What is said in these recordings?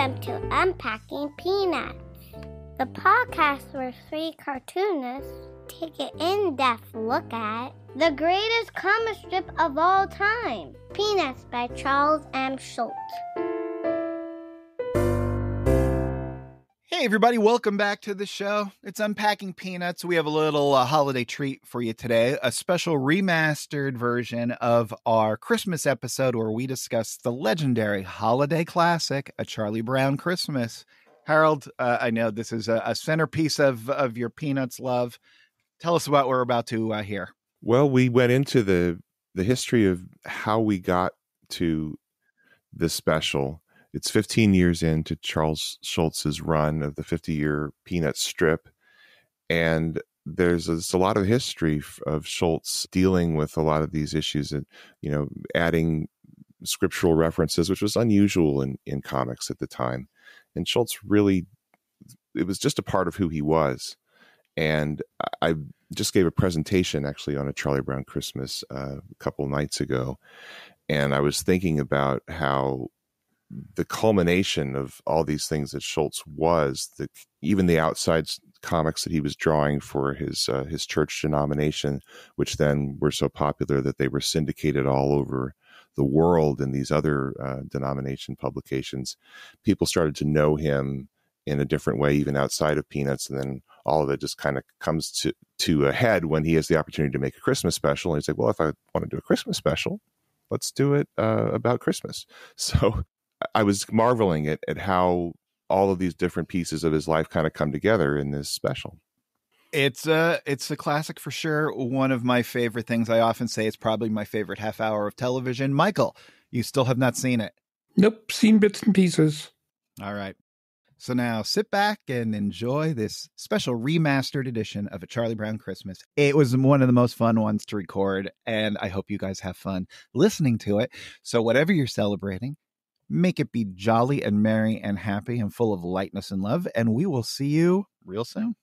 Welcome to Unpacking Peanuts, the podcast where three cartoonists take an in depth look at the greatest comic strip of all time Peanuts by Charles M. Schulz. Hey, everybody, welcome back to the show. It's Unpacking Peanuts. We have a little uh, holiday treat for you today a special remastered version of our Christmas episode where we discuss the legendary holiday classic, A Charlie Brown Christmas. Harold, uh, I know this is a, a, centerpiece of, of your Peanuts love. Tell us what we're about to uh, hear. Well, we went into the the history of how we got to this special it's 15 years into Charles Schulz's run of the 50 year Peanut strip. And there's a, a, lot of history of Schulz dealing with a lot of these issues and, you know, adding scriptural references, which was unusual in, in comics at the time. And Schulz really, it was just a part of who he was. And I just gave a presentation actually on a Charlie Brown Christmas uh, a couple nights ago. And I was thinking about how the culmination of all these things that Schulz was, the, even the outside comics that he was drawing for his uh, his church denomination, which then were so popular that they were syndicated all over the world in these other uh, denomination publications. People started to know him in a different way, even outside of Peanuts, and then all of it just kind of comes to to a head when he has the opportunity to make a Christmas special. And he's like, "Well, if I want to do a Christmas special, let's do it uh, about Christmas." So I was marveling at, at how all of these different pieces of his life kind of come together in this special. It's a it's a classic for sure. One of my favorite things. I often say it's probably my favorite half hour of television. Michael, you still have not seen it. Nope, seen bits and pieces. All right. So now sit back and enjoy this special remastered edition of A Charlie Brown Christmas. It was one of the most fun ones to record, and I hope you guys have fun listening to it. So, whatever you're celebrating, Make it be jolly and merry and happy and full of lightness and love. And we will see you real soon.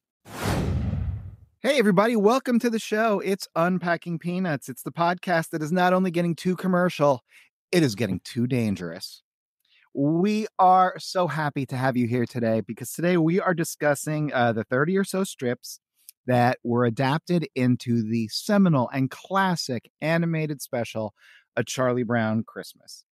Hey, everybody, welcome to the show. It's Unpacking Peanuts. It's the podcast that is not only getting too commercial, it is getting too dangerous. We are so happy to have you here today because today we are discussing uh, the 30 or so strips that were adapted into the seminal and classic animated special, A Charlie Brown Christmas.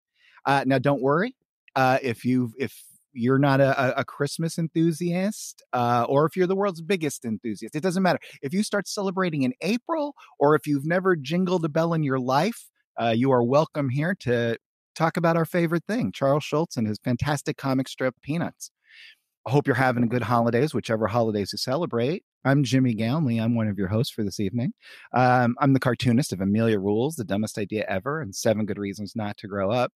Uh, now, don't worry uh, if you if you're not a, a Christmas enthusiast, uh, or if you're the world's biggest enthusiast, it doesn't matter. If you start celebrating in April, or if you've never jingled a bell in your life, uh, you are welcome here to talk about our favorite thing, Charles Schulz and his fantastic comic strip Peanuts. I hope you're having a good holidays, whichever holidays you celebrate. I'm Jimmy Gownley. I'm one of your hosts for this evening. Um, I'm the cartoonist of Amelia Rules, The Dumbest Idea Ever, and Seven Good Reasons Not to Grow Up.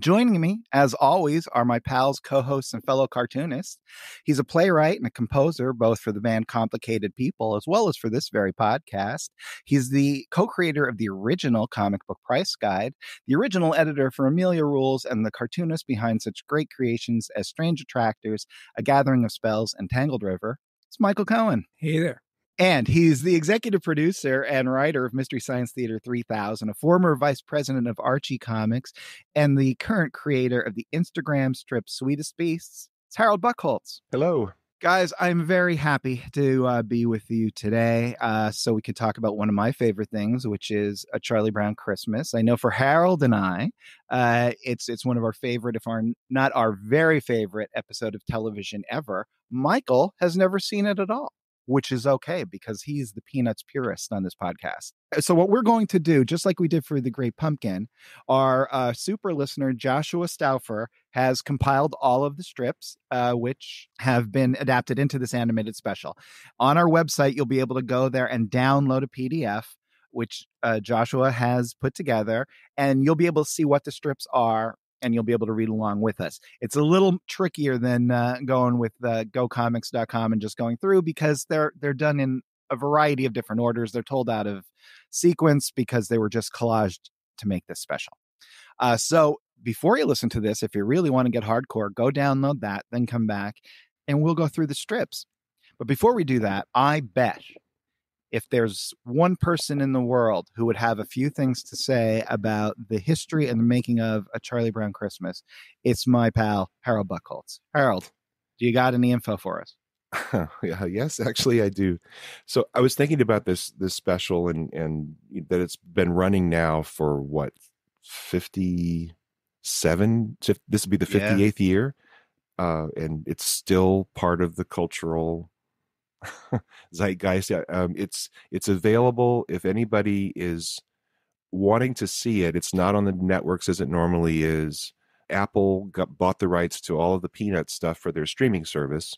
Joining me, as always, are my pals, co hosts, and fellow cartoonists. He's a playwright and a composer, both for the band Complicated People as well as for this very podcast. He's the co creator of the original comic book price guide, the original editor for Amelia Rules, and the cartoonist behind such great creations as Strange Attractors, A Gathering of Spells, and Tangled River. It's Michael Cohen. Hey there. And he's the executive producer and writer of Mystery Science Theater 3000, a former vice president of Archie Comics, and the current creator of the Instagram strip Sweetest Beasts. It's Harold Buchholz. Hello. Guys, I'm very happy to uh, be with you today uh, so we could talk about one of my favorite things, which is a Charlie Brown Christmas. I know for Harold and I, uh, it's it's one of our favorite, if our not our very favorite episode of television ever. Michael has never seen it at all which is okay because he's the peanuts purist on this podcast. Uh, so, what we're going to do, just like we did for the Great Pumpkin, our uh, super listener Joshua Stauffer has compiled all of the strips, uh, which have been adapted into this animated special. On our website, you'll be able to go there and download a PDF. Which uh, Joshua has put together, and you'll be able to see what the strips are and you'll be able to read along with us. It's a little trickier than uh, going with uh, gocomics.com and just going through because they're they're done in a variety of different orders. They're told out of sequence because they were just collaged to make this special. Uh, so before you listen to this, if you really want to get hardcore, go download that, then come back and we'll go through the strips. But before we do that, I bet if there's one person in the world who would have a few things to say about the history and the making of a Charlie Brown Christmas, it's my pal Harold Buchholz. Harold, do you got any info for us? yeah, yes, actually I do. So I was thinking about this this special and and that it's been running now for what 57 this would be the 58th yeah. year. Uh, and it's still part of the cultural zeitgeist. Um, it's it's available if anybody is wanting to see it. It's not on the networks as it normally is. Apple got, bought the rights to all of the Peanut stuff for their streaming service,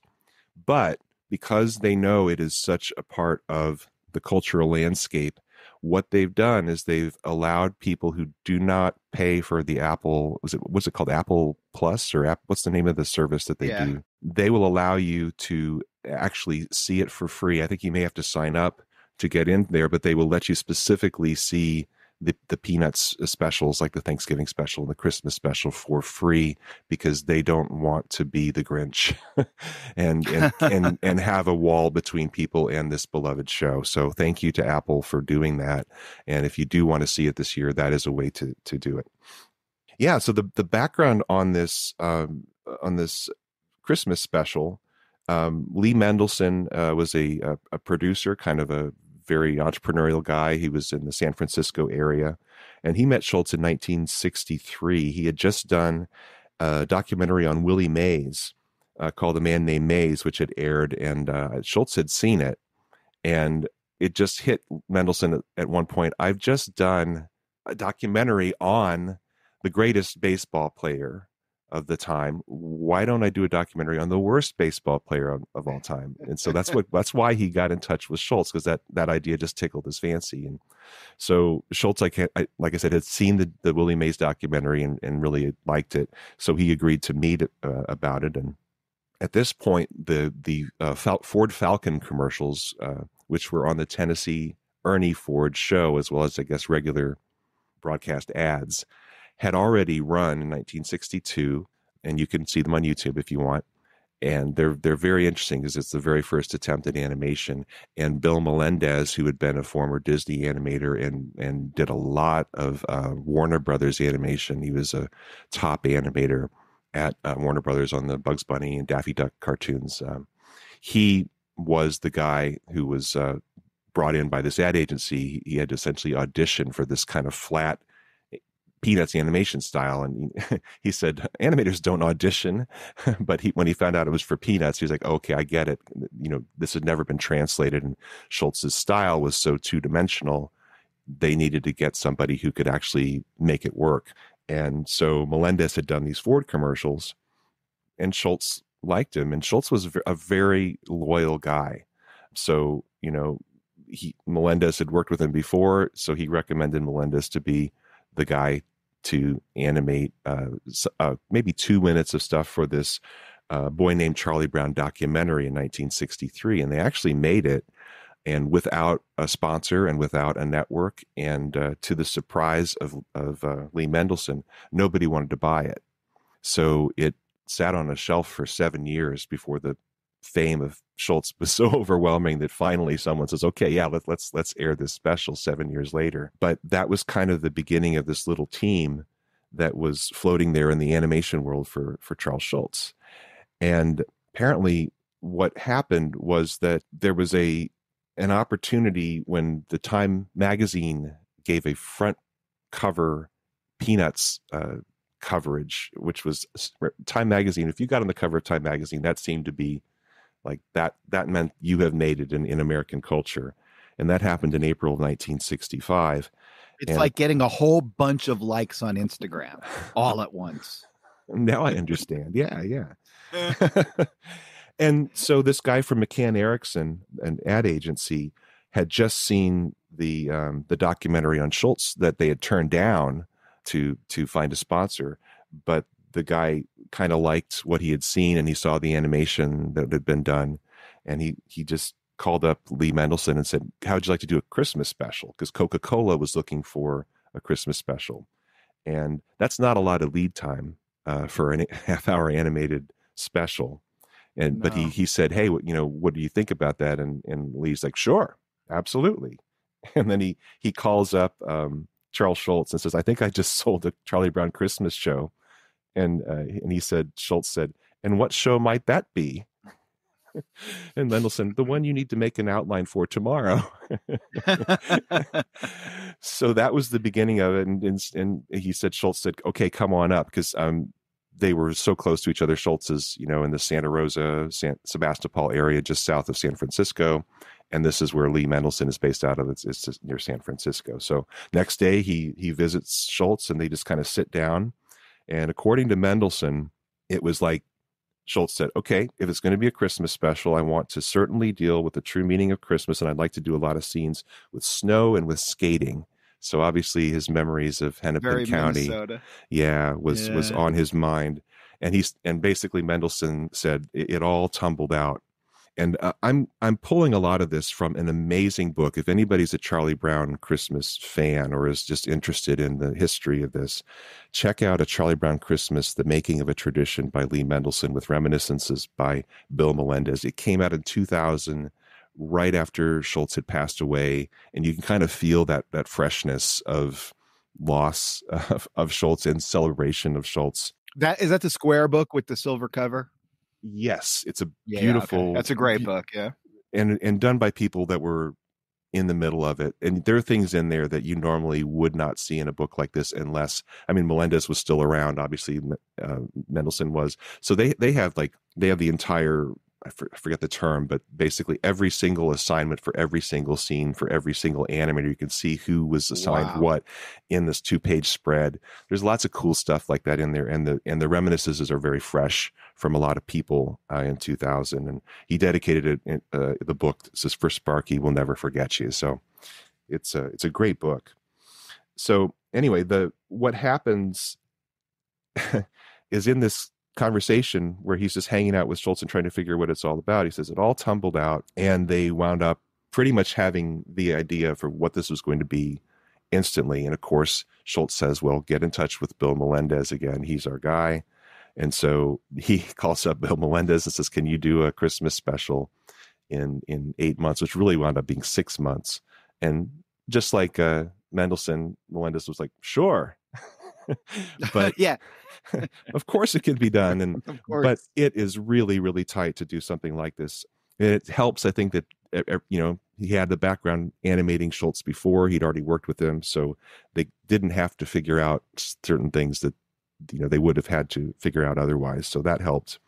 but because they know it is such a part of the cultural landscape, what they've done is they've allowed people who do not pay for the Apple was it what's it called Apple Plus or App, what's the name of the service that they yeah. do? They will allow you to actually see it for free. I think you may have to sign up to get in there, but they will let you specifically see the the peanuts specials like the Thanksgiving special and the Christmas special for free because they don't want to be the Grinch and and and and have a wall between people and this beloved show. So thank you to Apple for doing that. And if you do want to see it this year, that is a way to to do it. Yeah. So the the background on this um, on this Christmas special. Um, Lee Mendelson uh, was a, a, a producer, kind of a very entrepreneurial guy. He was in the San Francisco area, and he met Schulz in 1963. He had just done a documentary on Willie Mays uh, called "A Man Named Mays," which had aired, and uh, Schulz had seen it, and it just hit Mendelson at, at one point. I've just done a documentary on the greatest baseball player of the time why don't i do a documentary on the worst baseball player of, of all time? And so that's what that's why he got in touch with Schulz because that that idea just tickled his fancy and so Schulz, I, can't, I like i said had seen the, the willie mays documentary and, and really liked it so he agreed to meet uh, about it and at this point the the uh, Fal- ford falcon commercials uh, which were on the tennessee ernie ford show as well as i guess regular broadcast ads had already run in 1962, and you can see them on YouTube if you want. And they're they're very interesting because it's the very first attempt at animation. And Bill Melendez, who had been a former Disney animator and and did a lot of uh, Warner Brothers animation, he was a top animator at uh, Warner Brothers on the Bugs Bunny and Daffy Duck cartoons. Um, he was the guy who was uh, brought in by this ad agency. He had to essentially audition for this kind of flat Peanuts animation style. And he, said, animators don't audition. but he, when he found out it was for Peanuts, he was like, okay, I get it. You know, this had never been translated. And Schulz's style was so two dimensional. They needed to get somebody who could actually make it work. And so Melendez had done these Ford commercials, and Schulz liked him. And Schulz was a very loyal guy. So, you know, he Melendez had worked with him before, so he recommended Melendez to be the guy to animate uh, uh, maybe two minutes of stuff for this uh, boy named Charlie Brown documentary in 1963, and they actually made it, and without a sponsor and without a network, and uh, to the surprise of of uh, Lee Mendelson, nobody wanted to buy it, so it sat on a shelf for seven years before the fame of Schulz was so overwhelming that finally someone says, "Okay, yeah, let, let's let's air this special 7 years later." But that was kind of the beginning of this little team that was floating there in the animation world for for Charles Schulz, And apparently what happened was that there was a an opportunity when the Time magazine gave a front cover Peanuts uh, coverage, which was Time magazine. If you got on the cover of Time magazine, that seemed to be like that that meant you have made it in, in American culture. And that happened in April of 1965. It's and, like getting a whole bunch of likes on Instagram all at once. Now I understand. Yeah, yeah. and so this guy from McCann Erickson, an ad agency, had just seen the um, the documentary on Schulz that they had turned down to to find a sponsor, but the guy kind of liked what he had seen and he saw the animation that had been done and he he just called up Lee Mendelson and said, "How would you like to do a Christmas special?" Because Coca Cola was looking for a Christmas special, and that's not a lot of lead time uh, for a half hour animated special. And no. but he he said, "Hey, you know, what do you think about that?" And and Lee's like, "Sure, absolutely. And then he he calls up um, Charles Schulz and says, "I think I just sold a Charlie Brown Christmas show," and uh, and he said, Schulz said, "And what show might that be?" and Mendelson, the one you need to make an outline for tomorrow. so that was the beginning of it. And, and, and, he said, Schulz said, okay, come on up. Cause, um, they were so close to each other. Schulz is, you know, in the Santa Rosa, San Sebastopol area, just south of San Francisco. And this is where Lee Mendelson is based out of. It's, it's near San Francisco. So next day he, he visits Schulz, and they just kind of sit down. And according to Mendelson, it was like Schulz said, okay, if it's going to be a Christmas special, I want to certainly deal with the true meaning of Christmas. And I'd like to do a lot of scenes with snow and with skating. So obviously his memories of Hennepin Very County, Minnesota. yeah, was was on his mind. And he's and basically Mendelson said it, it all tumbled out. And uh, I'm I'm pulling a lot of this from an amazing book. If anybody's a Charlie Brown Christmas fan or is just interested in the history of this, check out a Charlie Brown Christmas: The Making of a Tradition by Lee Mendelson with reminiscences by Bill Melendez. It came out in 2000, right after Schulz had passed away, and you can kind of feel that that freshness of loss of, of Schulz and celebration of Schulz. That is that the square book with the silver cover. Yes, it's a Yeah, beautiful. okay. That's a great book. Yeah. and and done by people that were in the middle of it. And there are things in there that you normally would not see in a book like this, unless I mean Melendez was still around. Obviously, uh, Mendelson was. So they they have like they have the entire. I for- I forget the term, but basically every single assignment for every single scene for every single animator, you can see who was assigned Wow. what in this two-page spread. There's lots of cool stuff like that in there, and the and the reminiscences are very fresh from a lot of people uh, in 2000. And he dedicated it in, uh, the book this is for Sparky We'll never forget you. So it's a it's a great book. So anyway, the what happens is in this conversation where he's just hanging out with Schulz and trying to figure what it's all about. He says it all tumbled out, and they wound up pretty much having the idea for what this was going to be instantly. And of course, Schulz says, "Well, get in touch with Bill Melendez again. He's our guy." And so he calls up Bill Melendez and says, "Can you do a Christmas special in in eight months?" Which really wound up being six months. And just like uh, Mendelson, Melendez was like, "Sure," but yeah, of course it can be done. And but it is really really tight to do something like this. It helps, I think, that you know he had the background animating Schulz before; he'd already worked with him, so they didn't have to figure out certain things that you know they would have had to figure out otherwise. So that helped.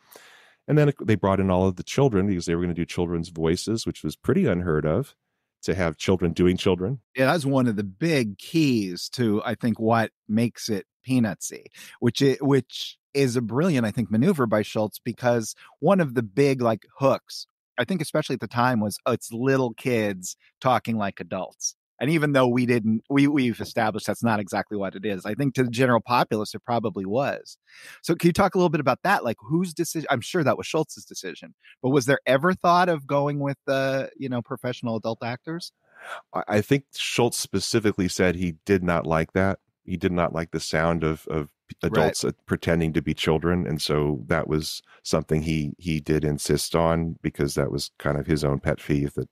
And then they brought in all of the children because they were going to do children's voices, which was pretty unheard of to have children doing children. yeah, that's one of the big keys to I think what makes it peanutsy, which it which is a brilliant I think maneuver by Schulz because one of the big like hooks I think especially at the time was oh, it's little kids talking like adults. And even though we didn't, we we've established that's not exactly what it is. I think to the general populace, it probably was. So, can you talk a little bit about that? Like, whose decision? I'm sure that was Schulz's decision, but was there ever thought of going with the, you know, professional adult actors? I think Schulz specifically said he did not like that. He did not like the sound of of adults uh pretending to be children, and so that was something he he did insist on because that was kind of his own pet peeve that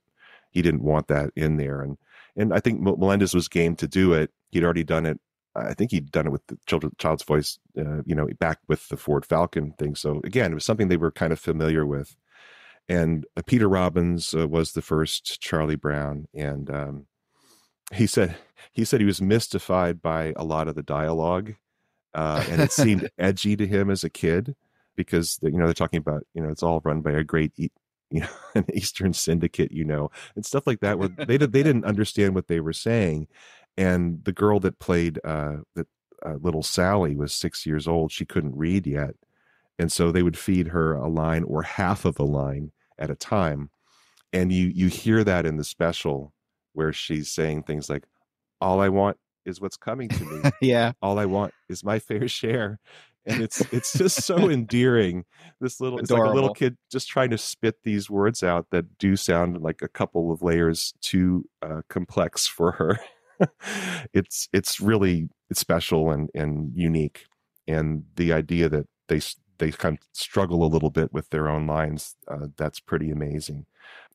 he didn't want that in there. And and I think Melendez was game to do it. He'd already done it. I think he'd done it with the children, child's voice, uh, you know, back with the Ford Falcon thing. So again, it was something they were kind of familiar with. And uh, Peter Robbins uh, was the first Charlie Brown, and um, he said he said he was mystified by a lot of the dialogue, uh, and it seemed edgy to him as a kid because you know they're talking about you know it's all run by a great you know an Eastern syndicate, you know, and stuff like that. Where they did, they didn't understand what they were saying, and the girl that played uh, that uh, little Sally was six years old. She couldn't read yet, and so they would feed her a line or half of a line at a time, and you you hear that in the special where she's saying things like, "All I want is what's coming to me. yeah. All I want is my fair share." And it's it's just so endearing. This little it's like a little kid just trying to spit these words out that do sound like a couple of layers too uh, complex for her. it's it's really it's special and and unique. And the idea that they they kind of struggle a little bit with their own lines. Uh, that's pretty amazing.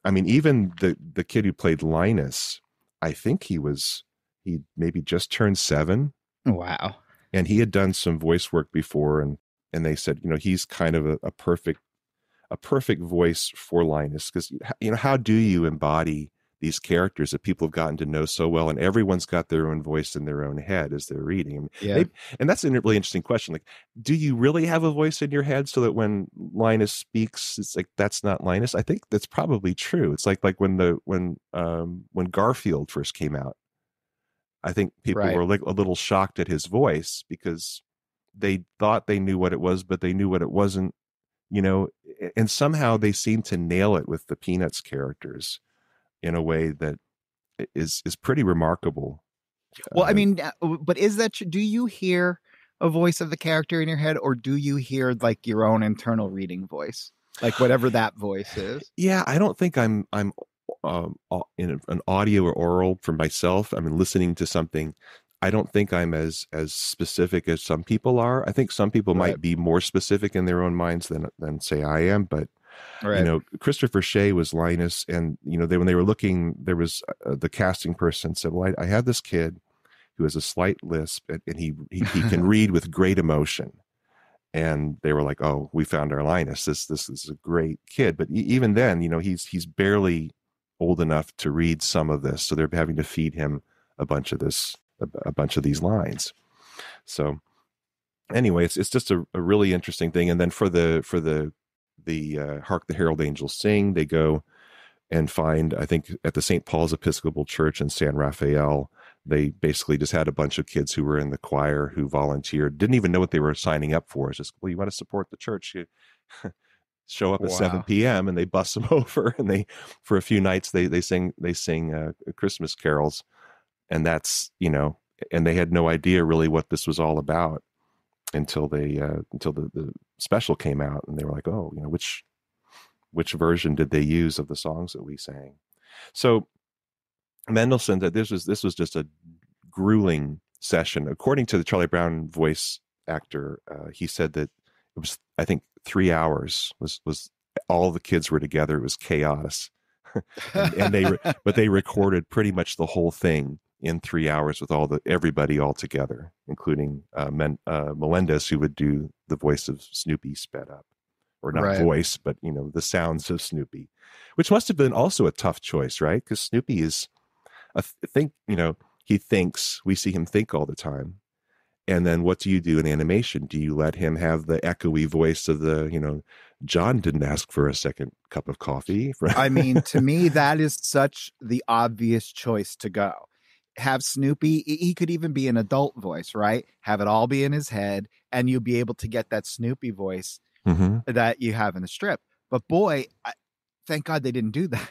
I mean, even the the kid who played Linus, I think he was he maybe just turned seven. Wow. And he had done some voice work before, and and they said, you know, he's kind of a, a perfect a perfect voice for Linus because you know how do you embody these characters that people have gotten to know so well, and everyone's got their own voice in their own head as they're reading. Yeah. They, and that's a really interesting question. Like, do you really have a voice in your head so that when Linus speaks, it's like that's not Linus? I think that's probably true. It's like like when the when um when Garfield first came out. I think people Right. were like a little shocked at his voice because they thought they knew what it was, but they knew what it wasn't. You know, and somehow they seem to nail it with the Peanuts characters in a way that is is pretty remarkable. Well, I Uh, mean, uh, but is that do you hear a voice of the character in your head, or do you hear like your own internal reading voice, like whatever that voice is? yeah, I don't think I'm I'm um, in an audio or oral for myself. I mean, listening to something. I don't think I'm as as specific as some people are. I think some people Right. might be more specific in their own minds than than say I am. But Right. you know, Christopher Shea was Linus, and you know, they when they were looking, there was uh, the casting person said, "Well, I, I have this kid who has a slight lisp, and, and he, he he can read with great emotion." And they were like, "Oh, we found our Linus. This this is a great kid." But even then, you know, he's he's barely old enough to read some of this, so they're having to feed him a bunch of this, a, bunch of these lines. So anyway, it's it's just a, a really interesting thing. And then for the for the the uh, Hark the Herald Angels Sing, they go and find, I think, at the St. Paul's Episcopal Church in San Rafael, they basically just had a bunch of kids who were in the choir who volunteered, didn't even know what they were signing up for. It's just, well, you want to support the church, you show up at 7 p.m. and they bus them over and they, for a few nights, they, they sing, they sing uh, Christmas carols. And that's, you know, and they had no idea really what this was all about until they uh, until the, the special came out and they were like oh you know which which version did they use of the songs that we sang so mendelson that this was this was just a grueling session according to the charlie brown voice actor uh, he said that it was i think three hours was was all the kids were together it was chaos and, and they re- but they recorded pretty much the whole thing in three hours with all the everybody all together, including uh, Men, uh, Melendez, who would do the voice of Snoopy sped up, or not Right. voice, but you know the sounds of Snoopy, which must have been also a tough choice, right? Because Snoopy is, I th- think you know he thinks we see him think all the time, and then what do you do in animation? Do you let him have the echoey voice of the you know John didn't ask for a second cup of coffee? I mean, to me, that is such the obvious choice to go. Have Snoopy, he- could even be an adult voice, right? Have it all be in his head, and you'll be able to get that Snoopy voice Mhm. that you have in the strip. But boy, I, thank God they didn't do that.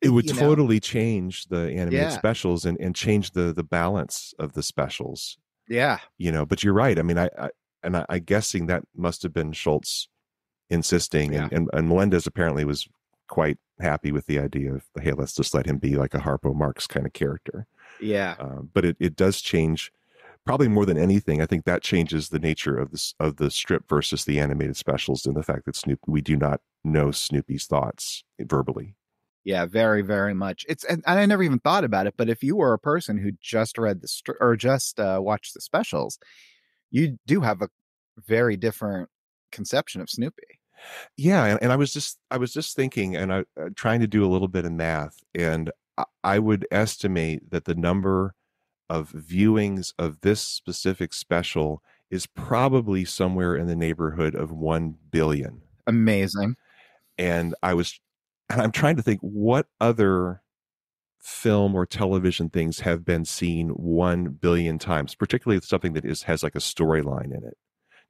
it would you know? totally change the animated Yeah. specials and, and change the the balance of the specials yeah, you know but you're right i mean i, I and I, i guessing that must have been schulz insisting and, and and melendez apparently was quite happy with the idea of hey let's just let him be like a harpo marx kind of character. Yeah, uh, but it, it does change probably more than anything i think that changes the nature of this of the strip versus the animated specials and the fact that snoop we do not know snoopy's thoughts verbally yeah, very, very much. It's and, I never even thought about it, but if you were a person who just read the stri- or just uh, watched the specials, you do have a very different conception of Snoopy. yeah and, and i was just i was just thinking and i uh, trying to do a little bit of math and I, I would estimate that the number of viewings of this specific special is probably somewhere in the neighborhood of 1 billion Amazing. and i was and i'm trying to think what other film or television things have been seen 1 billion times particularly something that is has like a storyline in it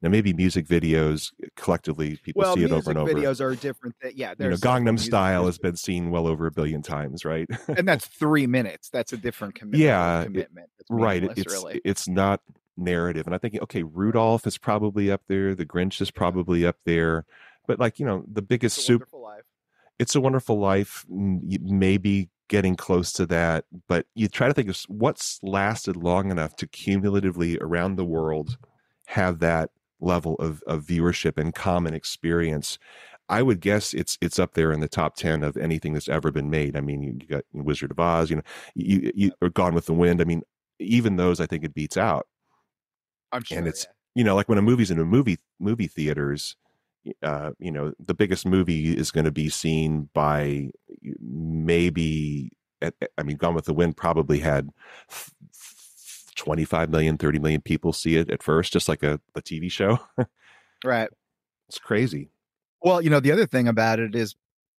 now maybe music videos eh, collectively people well, see it over and over videos are different. Th- yeah, you know gangnam style videos, has been seen well over a billion times right and that's three minutes. That's a different commitment. Yeah, commitment. That's right it's really. it's not narrative and i'm thinking okay rudolph is probably up there the grinch is probably up there but like you know the biggest soup Life. It's a wonderful life maybe getting close to that but you try to think of what's lasted long enough to cumulatively around the world have that level of, of viewership and common experience. I would guess it's it's up there in the top ten of anything that's ever been made. I mean, you, you got Wizard of Oz, you know, you you or Gone with the Wind. I mean, even those I think it beats out. I'm sure. and it's you know like when a movie's in a movie movie theaters uh you know the biggest movie is going to be seen by maybe i mean gone with the wind probably had 25 million 30 million people see it at first just like a, a tv show right. it's crazy Well, you know, the other thing about it is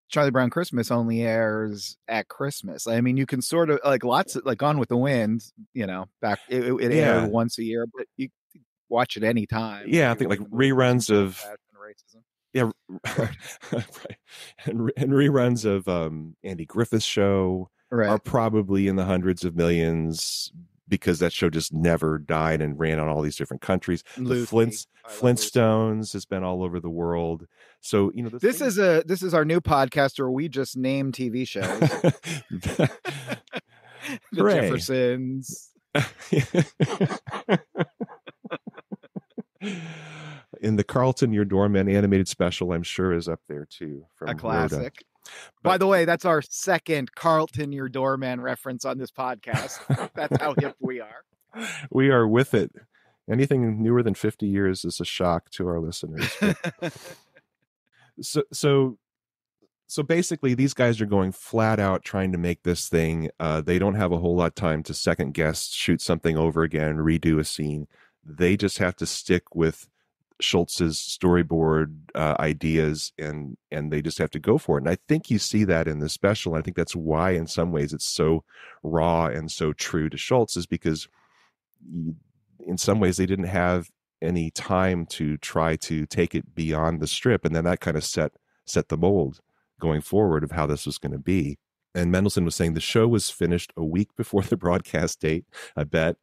Charlie Brown Christmas only airs at Christmas. I mean, you can sort of like lots of like Gone with the Wind, you know, back it, it, Yeah. aired once a year, but you watch it anytime. Yeah, I think, like, in the mood for reruns of- racism. yeah right and, and reruns of um andy griffith's show Right. are probably in the hundreds of millions because that show just never died and ran on all these different countries the Flints, I love Lucy. flintstones has been all over the world so you know This is a this is our new podcast where we just name TV shows. the Hooray. Jeffersons. In the carlton your doorman animated special i'm sure is up there too from A Rhoda. classic. By the way, that's our second Carlton Your Doorman reference on this podcast. That's how hip we are. we are with it anything newer than 50 years is a shock to our listeners so so so basically these guys are going flat out trying to make this thing uh, they don't have a whole lot of time to second guess shoot something over again redo a scene they just have to stick with schulz's storyboard uh, ideas and and they just have to go for it and i think you see that in the special And i think that's why in some ways it's so raw and so true to schulz is because in some ways they didn't have any time to try to take it beyond the strip and then that kind of set set the mold going forward of how this was going to be. And Mendelson was saying the show was finished a week before the broadcast date I bet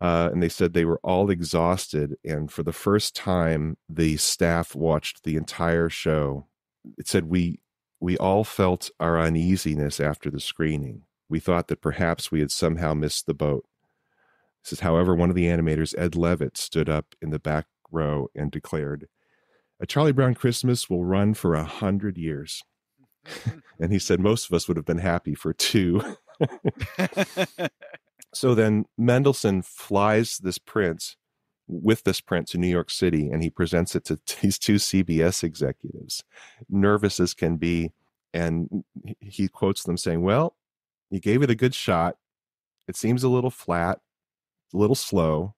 uh, and they said they were all exhausted and for the first time the staff watched the entire show it said we we all felt our uneasiness after the screening we thought that perhaps we had somehow missed the boat says, however, one of the animators, Ed Levitt, stood up in the back row and declared, A Charlie Brown Christmas will run for a hundred years. And he said most of us would have been happy for two. so then Mendelson flies this print with this print to New York City and he presents it to these two CBS executives, nervous as can be. And he quotes them saying, Well, you gave it a good shot. It seems a little flat, a little slow.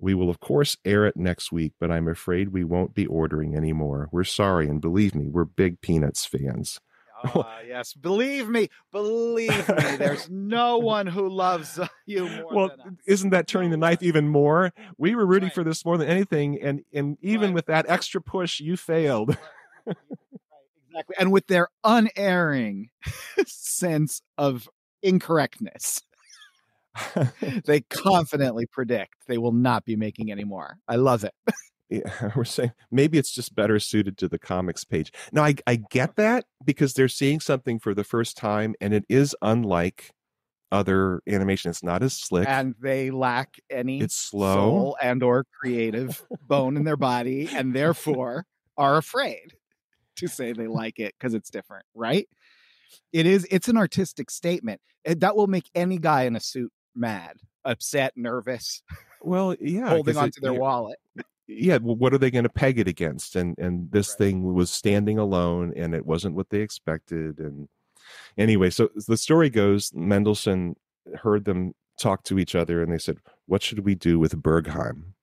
We will, of course, air it next week, but I'm afraid we won't be ordering anymore. We're sorry, and believe me, we're big Peanuts fans. Ah, yes, believe me, believe me. There's no one who loves you more well, than us. isn't that turning the knife even more? We were rooting Right. for this more than anything, and and even Right. with that extra push, you failed. Right, exactly, and with their unerring sense of incorrectness, they confidently predict they will not be making any more. I love it. Yeah, we're saying maybe it's just better suited to the comics page. Now I I get that because they're seeing something for the first time, and it is unlike other animation. It's not as slick. And they lack any it's slow. soul and or creative bone in their body, and therefore are afraid to say they like it because it's different, right? It is. It's an artistic statement It- that will make any guy in a suit mad, upset, nervous, Well, yeah, holding it- onto their you- wallet. Yeah well, what are they going to peg it against? And and this Right. thing was standing alone and it wasn't what they expected and anyway so the story goes mendelson heard them talk to each other and they said what should we do with burgheim?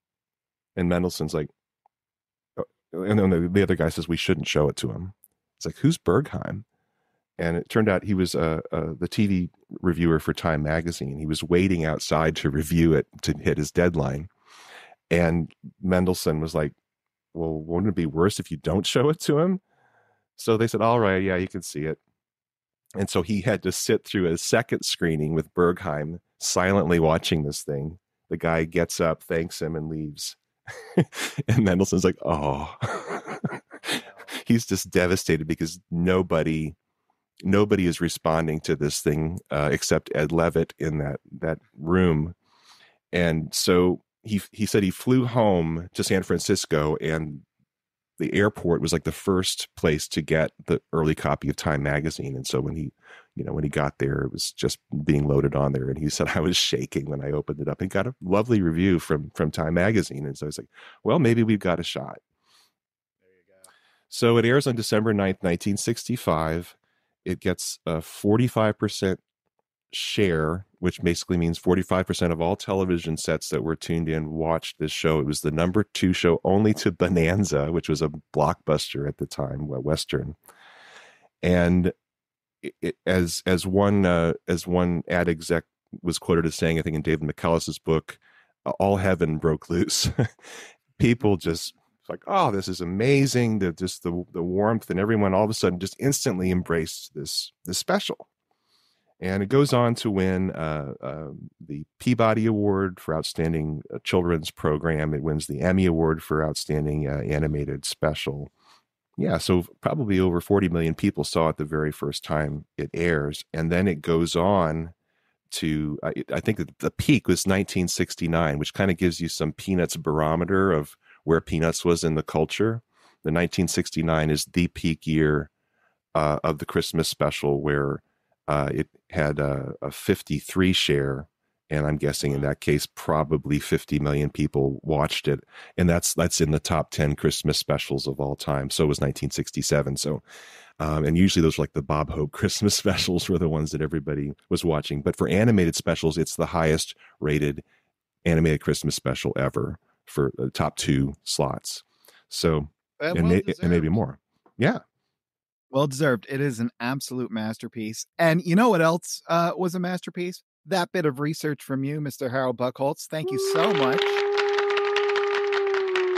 And mendelson's like and then the, the other guy says we shouldn't show it to him. It's like who's burgheim? And it turned out he was uh, uh, the tv reviewer for time magazine. He was waiting outside to review it to hit his deadline and Mendelson was like, Well, wouldn't it be worse if you don't show it to him? So they said, All right, yeah, you can see it. And so he had to sit through a second screening with Burgheim silently watching this thing. The guy gets up, thanks him, and leaves. and Mendelson's like, Oh, he's just devastated because nobody. Nobody is responding to this thing uh, except Ed Levitt in that that room, and so he he said he flew home to San Francisco and the airport was like the first place to get the early copy of Time magazine. And so when he, you know, when he got there, it was just being loaded on there. And he said I was shaking when I opened it up and got a lovely review from from Time magazine. And so I was like, well, maybe we've got a shot. There you go. So it airs on December 9th, 1965. It gets a 45% share, which basically means 45% of all television sets that were tuned in watched this show. It was the number two show only to Bonanza, which was a blockbuster at the time, Western. And it, as as one uh, as one ad exec was quoted as saying, I think in David McCullough's book, "All heaven broke loose." People just like, oh, this is amazing. The just the the warmth and everyone all of a sudden just instantly embraced this this special and it goes on to win uh, uh, the Peabody Award for Outstanding uh, Children's Program. It wins the Emmy Award for Outstanding uh, Animated Special. Yeah, so probably over 40 million people saw it the very first time it airs. And then it goes on to, I, I think the peak was 1969, which kind of gives you some Peanuts barometer of where Peanuts was in the culture. The 1969 is the peak year uh, of the Christmas special where uh, it had a, a 53 share and i'm guessing in that case probably 50 million people watched it and that's that's in the top 10 christmas specials of all time. So it was 1967 so um, and usually those are like the bob hope christmas specials were the ones that everybody was watching but for animated specials it's the highest rated animated christmas special ever for the top two slots. So and, well may, and maybe more. Yeah well deserved. It is an absolute masterpiece. And you know what else uh, was a masterpiece? That bit of research from you, Mr. Harold Buchholz. Thank you so much.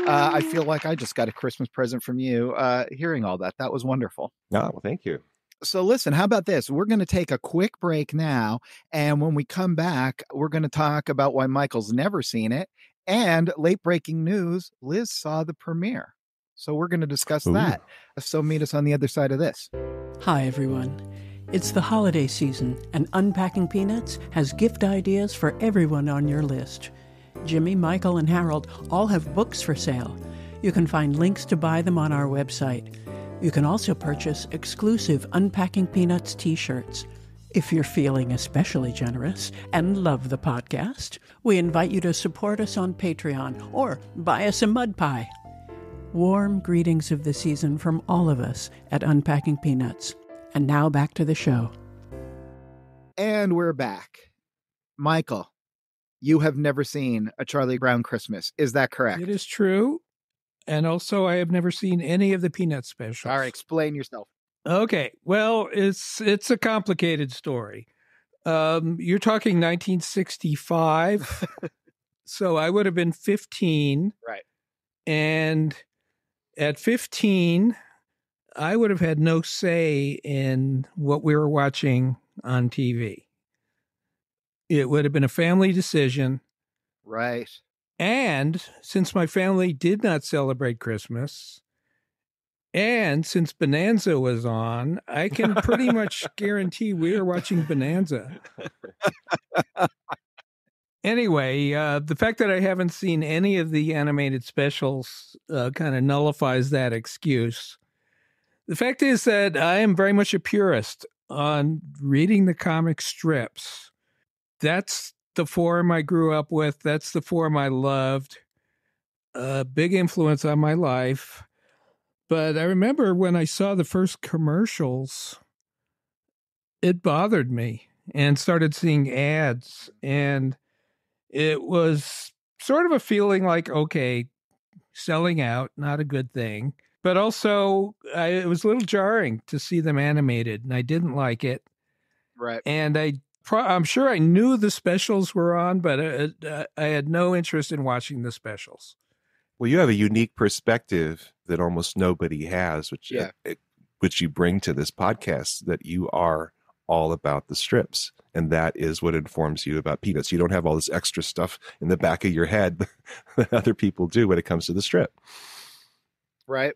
Uh, I feel like I just got a Christmas present from you uh, hearing all that. That was wonderful. Oh, well, thank you. So, listen, how about this? We're going to take a quick break now. And when we come back, we're going to talk about why Michael's never seen it. And late breaking news Liz saw the premiere. So we're going to discuss Ooh. that. So meet us on the other side of this. Hi, everyone. It's the holiday season, and Unpacking Peanuts has gift ideas for everyone on your list. Jimmy, Michael, and Harold all have books for sale. You can find links to buy them on our website. You can also purchase exclusive Unpacking Peanuts t shirts. If you're feeling especially generous and love the podcast, we invite you to support us on Patreon or buy us a mud pie. Warm greetings of the season from all of us at Unpacking Peanuts. And now back to the show. And we're back. Michael, you have never seen a Charlie Brown Christmas. Is that correct? It is true. And also, I have never seen any of the Peanut specials. All right, explain yourself. Okay. Well, it's it's a complicated story. Um, you're talking 1965. so I would have been 15. Right. And at 15, I would have had no say in what we were watching on TV. It would have been a family decision. Right. And since my family did not celebrate Christmas, and since Bonanza was on, I can pretty much guarantee we were watching Bonanza. anyway, uh, the fact that I haven't seen any of the animated specials uh, kind of nullifies that excuse. The fact is that I am very much a purist on reading the comic strips. That's the form I grew up with. That's the form I loved. A big influence on my life. But I remember when I saw the first commercials, it bothered me and started seeing ads. And it was sort of a feeling like, okay, selling out, not a good thing. But also, I, it was a little jarring to see them animated, and I didn't like it. Right. And I, I'm sure I knew the specials were on, but uh, uh, I had no interest in watching the specials. Well, you have a unique perspective that almost nobody has, which uh, yeah. which you bring to this podcast. That you are all about the strips and that is what informs you about peanuts. You don't have all this extra stuff in the back of your head that other people do when it comes to the strip. Right.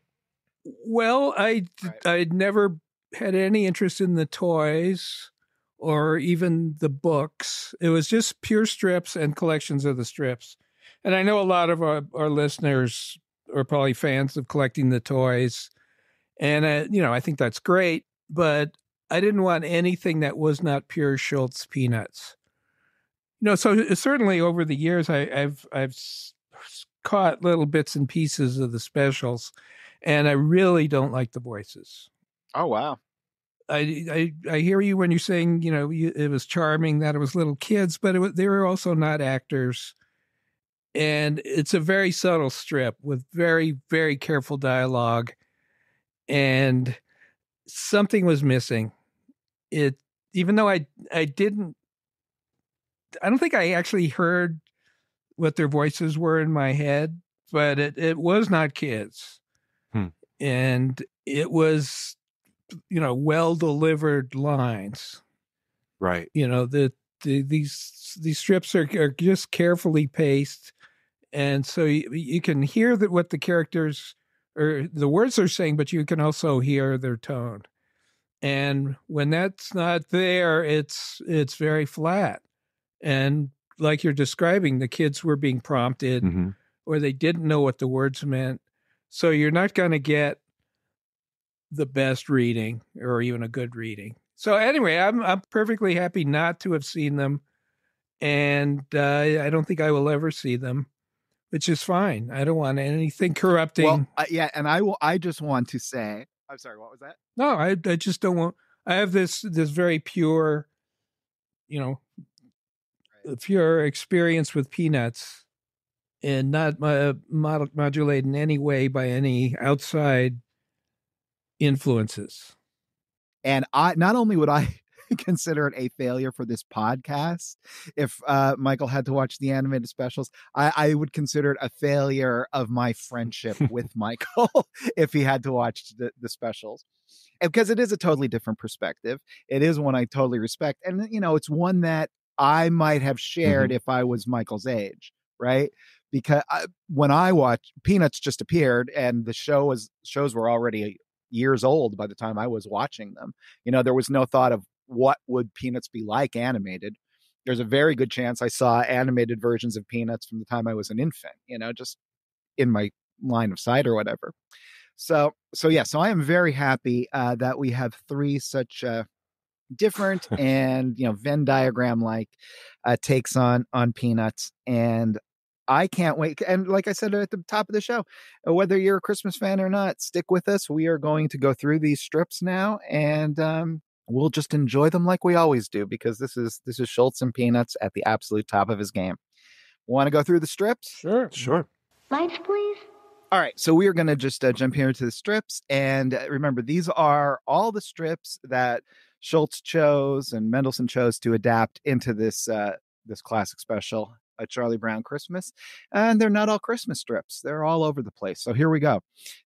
Well i right. i never had any interest in the toys or even the books. It was just pure strips and collections of the strips. And I know a lot of our, our listeners are probably fans of collecting the toys. And, uh, you know, I think that's great, but I didn't want anything that was not pure Schulz peanuts. You know, so uh, certainly over the years, I, I've, I've caught little bits and pieces of the specials, and I really don't like the voices. Oh, wow. I, I, I hear you when you're saying you know you, it was charming that it was little kids, but it, they were also not actors, and it's a very subtle strip with very very careful dialogue, and something was missing. It even though I I didn't, I don't think I actually heard what their voices were in my head, but it it was not kids, hmm. and it was you know well delivered lines. Right. You know the, the these these strips are, are just carefully paced and so you, you can hear that what the characters or the words are saying but you can also hear their tone and when that's not there it's it's very flat and like you're describing the kids were being prompted mm-hmm. or they didn't know what the words meant so you're not going to get the best reading or even a good reading. So anyway, I'm I'm perfectly happy not to have seen them, and uh, I don't think I will ever see them, which is fine. I don't want anything corrupting. Well, uh, yeah, and I will. I just want to say, I'm sorry. What was that? No, I I just don't want. I have this this very pure, you know, right. pure experience with peanuts, and not uh, mod- modulated in any way by any outside influences. And I not only would I consider it a failure for this podcast if uh, Michael had to watch the animated specials. I, I would consider it a failure of my friendship with Michael if he had to watch the, the specials. Because it is a totally different perspective. It is one I totally respect. And, you know, it's one that I might have shared mm-hmm. if I was Michael's age, right? Because I, when I watched Peanuts just appeared and the show was shows were already years old by the time I was watching them. You know, there was no thought of what would Peanuts be like animated. There's a very good chance I saw animated versions of Peanuts from the time I was an infant, you know, just in my line of sight or whatever. So, so yeah, so I am very happy uh, that we have three such uh, different and you know Venn diagram like uh, takes on on Peanuts, and I can't wait. And like I said at the top of the show, uh, whether you're a Christmas fan or not, stick with us. We are going to go through these strips now, and um, we'll just enjoy them like we always do because this is this is Schulz and Peanuts at the absolute top of his game. Want to go through the strips? Sure, sure. Lights, please. All right, so we are going to just uh, jump here into the strips, and uh, remember, these are all the strips that Schulz chose and Mendelson chose to adapt into this uh, this classic special a Charlie Brown Christmas. And they're not all Christmas strips, they're all over the place. So here we go.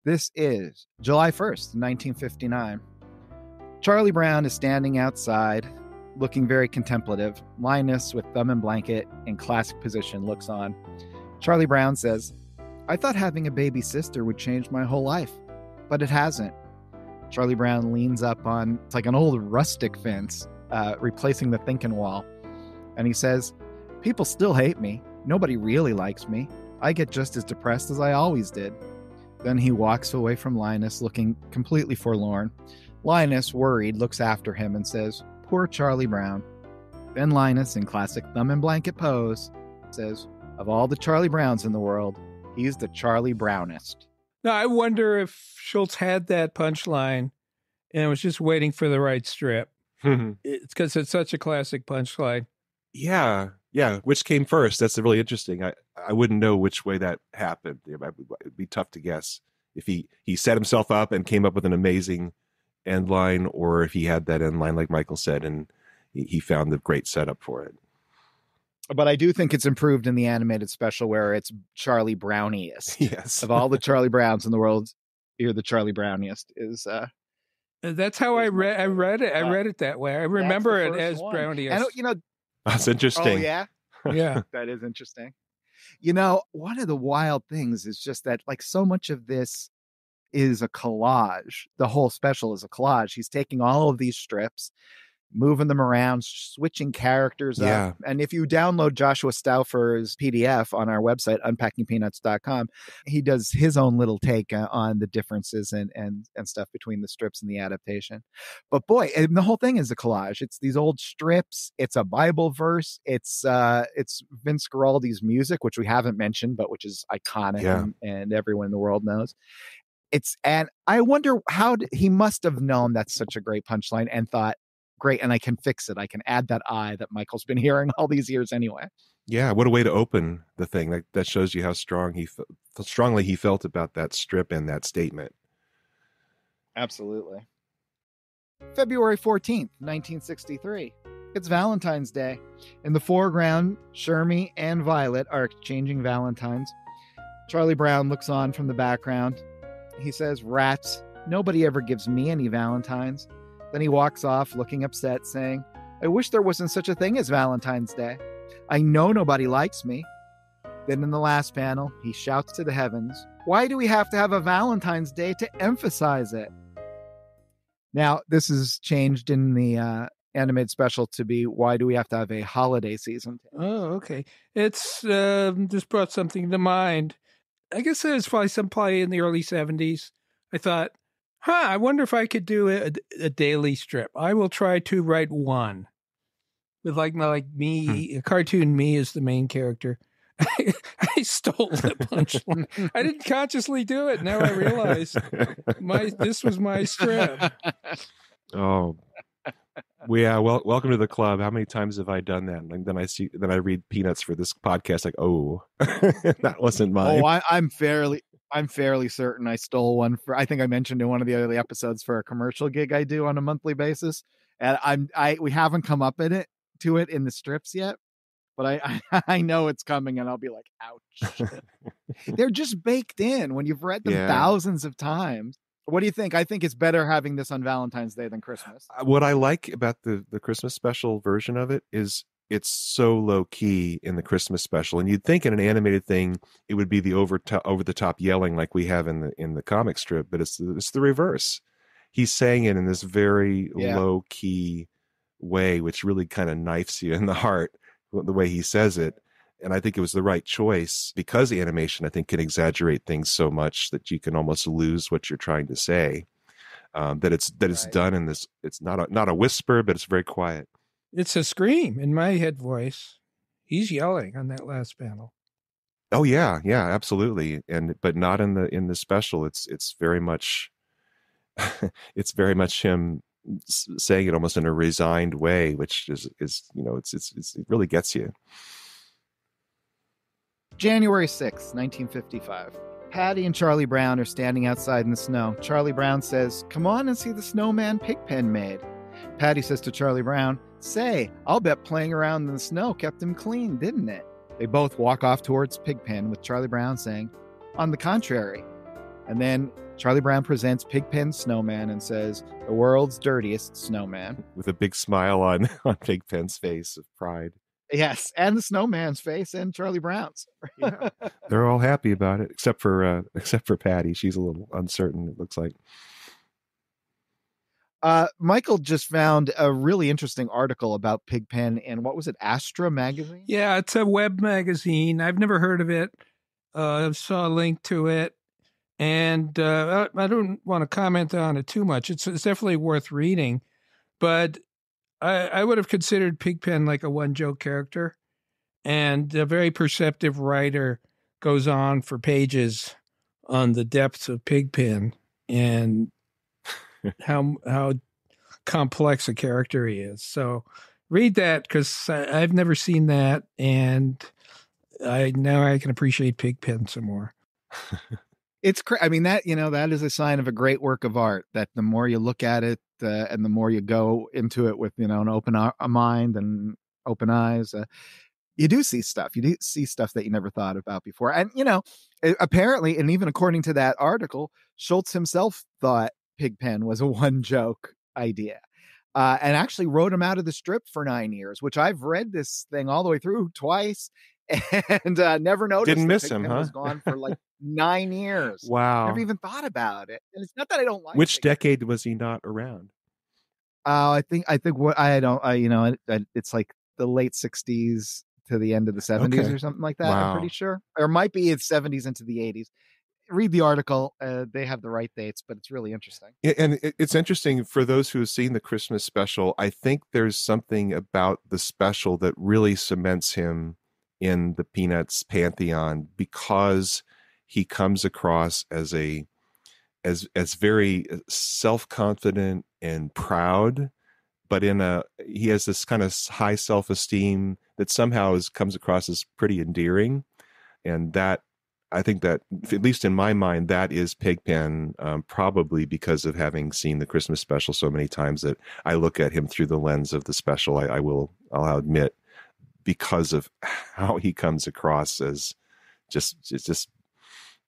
This is July 1st, 1959. Charlie Brown is standing outside, looking very contemplative. Linus, with thumb and blanket in classic position, looks on. Charlie Brown says, I thought having a baby sister would change my whole life, but it hasn't. Charlie Brown leans up on, it's like an old rustic fence, uh, replacing the thinking wall. And he says, People still hate me. Nobody really likes me. I get just as depressed as I always did. Then he walks away from Linus, looking completely forlorn. Linus, worried, looks after him and says, Poor Charlie Brown. Then Linus, in classic thumb and blanket pose, says, Of all the Charlie Browns in the world, he's the Charlie Brownest. Now, I wonder if Schulz had that punchline and was just waiting for the right strip. it's because it's such a classic punchline. Yeah, yeah, which came first? That's really interesting. I I wouldn't know which way that happened. It'd be tough to guess if he he set himself up and came up with an amazing end line, or if he had that end line like Michael said, and he, he found the great setup for it. But I do think it's improved in the animated special where it's Charlie Browniest. Yes, of all the Charlie Browns in the world, you're the Charlie Browniest. Is uh, that's how I read. I read it. I read it that way. I remember it as one. browniest. And you know, that's interesting. Oh, yeah. Yeah. that is interesting. You know, one of the wild things is just that, like, so much of this is a collage. The whole special is a collage. He's taking all of these strips, moving them around, switching characters Yeah. up. And if you download Joshua Stauffer's PDF on our website, unpackingpeanuts.com, he does his own little take uh, on the differences and, and, and stuff between the strips and the adaptation. But boy, and the whole thing is a collage. It's these old strips. It's a Bible verse. It's uh, it's Vince Guaraldi's music, which we haven't mentioned, but which is iconic Yeah. and, and everyone in the world knows. It's and I wonder how d he must have known that's such a great punchline and thought, great, and I can fix it. I can add that I that Michael's been hearing all these years anyway. Yeah, what a way to open the thing. That that shows you how strong he fe- strongly he felt about that strip and that statement. Absolutely. February 14th, 1963. It's Valentine's Day. In the foreground, Shermy and Violet are exchanging Valentines. Charlie Brown looks on from the background. He says, Rats, nobody ever gives me any Valentines. Then he walks off, looking upset, saying, I wish there wasn't such a thing as Valentine's Day. I know nobody likes me. Then in the last panel, he shouts to the heavens, Why do we have to have a Valentine's Day to emphasize it? Now, this is changed in the uh, animated special to be Why do we have to have a holiday season? Oh, okay. It's um, just brought something to mind. I guess it was probably some play in the early 70s. I thought, huh, I wonder if I could do a, a daily strip. I will try to write one with like my, like me, hmm. a cartoon me as the main character. I stole the punchline. I didn't consciously do it. Now I realize my this was my strip. Oh, yeah. Well, welcome to the club. How many times have I done that? Like then I see, then I read peanuts for this podcast. Like, oh, that wasn't oh, mine. Oh, I, I'm fairly. I'm fairly certain I stole one for. I think I mentioned in one of the early episodes for a commercial gig I do on a monthly basis, and I'm I we haven't come up in it to it in the strips yet, but I I, I know it's coming, and I'll be like, ouch. They're just baked in when you've read them Yeah. thousands of times. What do you think? I think it's better having this on Valentine's Day than Christmas. Uh, what I like about the the Christmas special version of it is it's so low key in the Christmas special, and you'd think in an animated thing it would be the over to, over the top yelling like we have in the in the comic strip, but it's it's the reverse. He's saying it in this very Yeah. low key way, which really kind of knifes you in the heart the way he says it. And I think it was the right choice because animation, I think, can exaggerate things so much that you can almost lose what you're trying to say. Um, that it's that it's Right. done in this. It's not a not a whisper, but it's very quiet. It's a scream in my head voice. He's yelling on that last panel. Oh yeah, yeah, absolutely. And but not in the in the special. It's it's very much, it's very much him saying it almost in a resigned way, which is is you know it's it's, it's it really gets you. January sixth, 1955. Patty and Charlie Brown are standing outside in the snow. Charlie Brown says, Come on and see the snowman Pigpen made. Patty says to Charlie Brown, Say, I'll bet playing around in the snow kept him clean, didn't it? They both walk off towards Pigpen with Charlie Brown saying, On the contrary. And then Charlie Brown presents Pigpen's snowman and says, The world's dirtiest snowman. with a big smile on on Pigpen's face of pride. Yes, and the snowman's face and Charlie Brown's. Yeah. They're all happy about it, except for uh, except for Patty. She's a little uncertain. It looks like. Uh, Michael just found a really interesting article about Pigpen in what was it, Astra magazine? Yeah, it's a web magazine. I've never heard of it. Uh, I saw a link to it, and uh, I I don't want to comment on it too much. It's, it's definitely worth reading, but I, I would have considered Pigpen like a one joke character, and a very perceptive writer goes on for pages on the depths of Pigpen and how how complex a character he is. So read that because I've never seen that, and I now I can appreciate Pigpen some more. It's cra- I mean that you know that is a sign of a great work of art. That the more you look at it, uh, and the more you go into it with you know an open mind and open eyes, uh, you do see stuff. You do see stuff that you never thought about before. And you know, apparently, and even according to that article, Schulz himself thought Pigpen was a one joke idea. Uh, and actually wrote him out of the strip for nine years, which I've read this thing all the way through twice, and uh, never noticed. Didn't miss him, Pigpen Was gone for like nine years. Wow. Never even thought about it. And it's not that I don't like Which it. decade was he not around? Oh, I think I think what I don't I you know it, it's like the late '60s to the end of the '70s Okay. or something like that. Wow. I'm pretty sure, or might be its '70s into the '80s. Read the article; uh, they have the right dates, but it's really interesting. Yeah, and it's interesting for those who have seen the Christmas special. I think there's something about the special that really cements him in the Peanuts pantheon because he comes across as a as as very uh, self-confident and proud but in a he has this kind of high self-esteem that somehow is comes across as pretty endearing and that I think that, at least in my mind, that is Pigpen, um, probably because of having seen the Christmas special so many times that I look at him through the lens of the special. I, I will, I'll admit, because of how he comes across as just, just, just.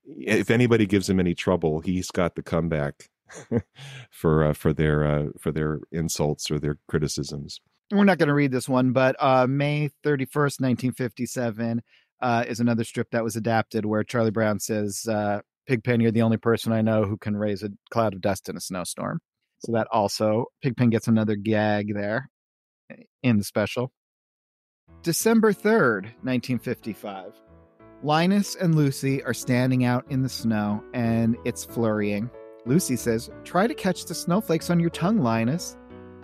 If anybody gives him any trouble, he's got the comeback for uh, for their uh, for their insults or their criticisms. We're not going to read this one, but uh, May 31st, 1957 uh, is another strip that was adapted where Charlie Brown says, uh, Pigpen, you're the only person I know who can raise a cloud of dust in a snowstorm. So that also, Pigpen gets another gag there in the special. December 3rd, 1955. Linus and Lucy are standing out in the snow and it's flurrying. Lucy says, Try to catch the snowflakes on your tongue, Linus.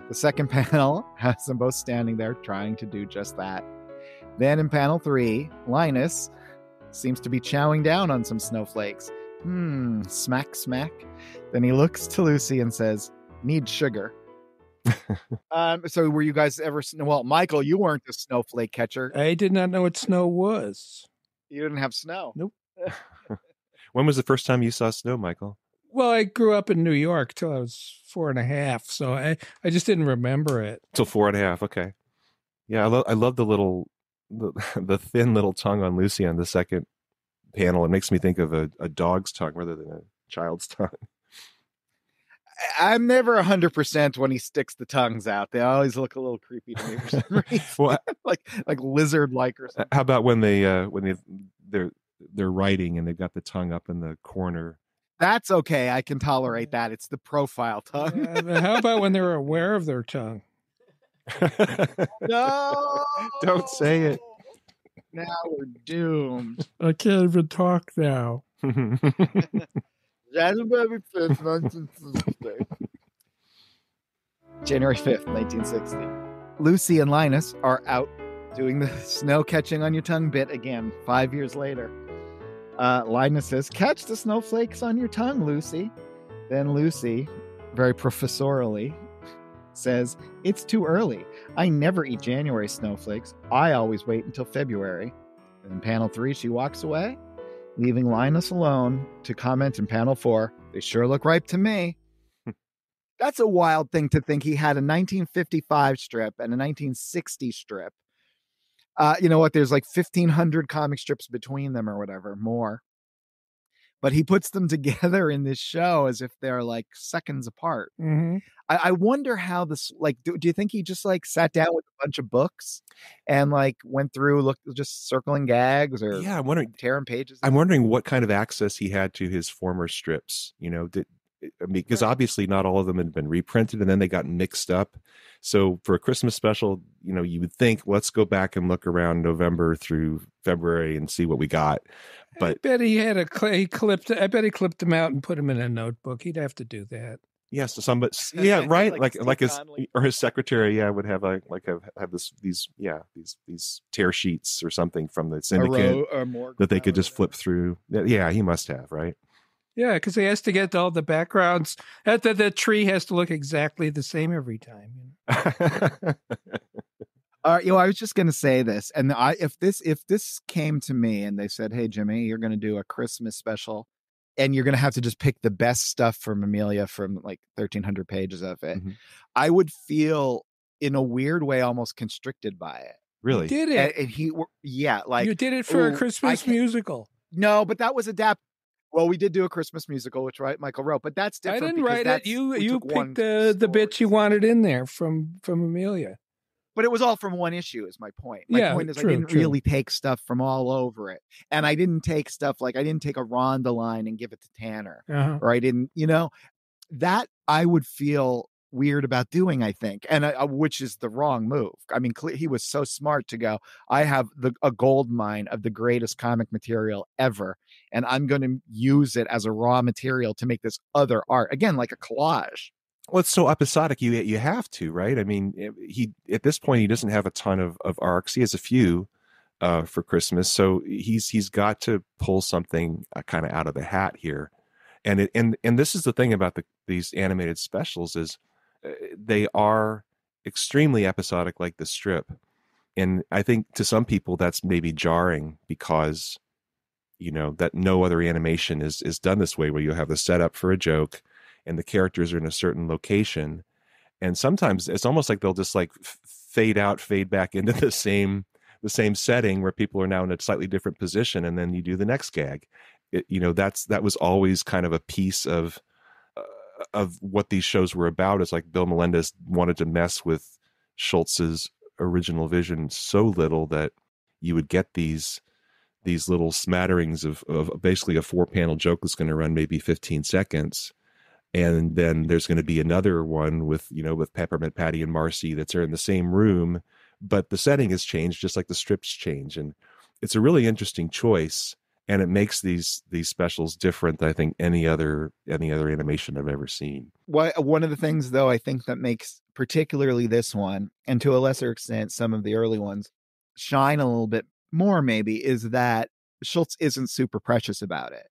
The second panel has them both standing there trying to do just that. Then in panel three, Linus seems to be chowing down on some snowflakes. Hmm, smack, smack. Then he looks to Lucy and says, Need sugar. um, so were you guys ever, well, Michael, you weren't a snowflake catcher. I did not know what snow was. You didn't have snow. Nope. When was the first time you saw snow, Michael? Well, I grew up in New York till I was four and a half, so I, I just didn't remember it. Till four and a half. Okay. Yeah, I love I love the little the, the thin little tongue on Lucy on the second panel. It makes me think of a, a dog's tongue rather than a child's tongue. I- I'm never 100% when he sticks the tongues out. They always look a little creepy to me for some reason. Well, like like lizard like or something. how about when they uh when they they're they're writing and they've got the tongue up in the corner? That's okay. I can tolerate that. It's the profile tongue. Uh, how about when they're aware of their tongue? no. Don't say it. Now we're doomed. I can't even talk now. January 5th, 1960. January 5th, 1960. Lucy and Linus are out doing the snow catching on your tongue bit again, five years later. Uh, Linus says, Catch the snowflakes on your tongue, Lucy. Then Lucy, very professorially, says, It's too early. I never eat January snowflakes. I always wait until February. And in panel three, she walks away leaving Linus alone to comment in panel four. They sure look ripe to me. That's a wild thing to think he had a 1955 strip and a 1960 strip. Uh, you know what? There's like 1,500 comic strips between them or whatever, more. But he puts them together in this show as if they're like seconds apart. Mm-hmm. I, I wonder how this like do, do you think he just like sat down with a bunch of books and like went through look just circling gags or yeah, I'm wondering. tearing pages? I'm wondering what kind of access he had to his former strips. You know, did because obviously not all of them had been reprinted, and then they got mixed up. So for a Christmas special, you know, you would think let's go back and look around November through February and see what we got. I But bet he had a he clipped. I bet he clipped them out and put them in a notebook. He'd have to do that. yes, some but yeah, right, Like like like his Conley. or his secretary, yeah, would have like like have have this these yeah these these tear sheets or something from the syndicate row that they could just flip through. Yeah, Yeah, he must have right. Yeah, because he has to get all the backgrounds. That the, the tree has to look exactly the same every time. you know? Uh, you know, I was just going to say this, and I if this if this came to me and they said, "Hey, Jimmy, you're going to do a Christmas special, and you're going to have to just pick the best stuff from Amelia from like 1,300 pages of it," Mhm. I would feel in a weird way almost constricted by it. really? You did it. and he, yeah, like you did it for ooh, a I Christmas musical. no, but that was adapt. Well, we did do a Christmas musical, which right Michael wrote, but that's different. I didn't write it. You you picked the the bits you wanted in there from from Amelia. but it was all from one issue is my point my Yeah, point is true, i didn't true. really take stuff from all over it and i didn't take stuff like i didn't take a rhonda line and give it to tanner Uh-huh. or i didn't you know that i would feel weird about doing, I think, and uh, which is the wrong move. I mean, he was so smart to go, I have the, a gold mine of the greatest comic material ever, and I'm going to use it as a raw material to make this other art. Again, like a collage. Well, it's so episodic. You you have to, right? I mean, eh, he at this point he doesn't have a ton of, of arcs. He has a few uh, for Christmas, so he's he's got to pull something uh, kind of out of the hat here. And it, and and this is the thing about the, these animated specials is uh, they are extremely episodic, like the strip. And I think to some people that's maybe jarring because you know that no other animation is is done this way, where you have the setup for a joke and the characters are in a certain location and sometimes it's almost like they'll just like fade out fade back into the same the same setting where people are now in a slightly different position and then you do the next gag it, you know that's that was always kind of a piece of uh, of what these shows were about it's like bill melendez wanted to mess with Schulz's original vision so little that you would get these these little smatterings of, of basically a four panel joke that's going to run maybe 15 seconds. And then there's going to be another one with you know with peppermint patty and marcy that's are in the same room but the setting has changed just like the strips change. And it's a really interesting choice and it makes these these specials different than i think any other any other animation i've ever seen what one of the things though i think that makes particularly this one and to a lesser extent some of the early ones shine a little bit more maybe is that Schulz isn't super precious about it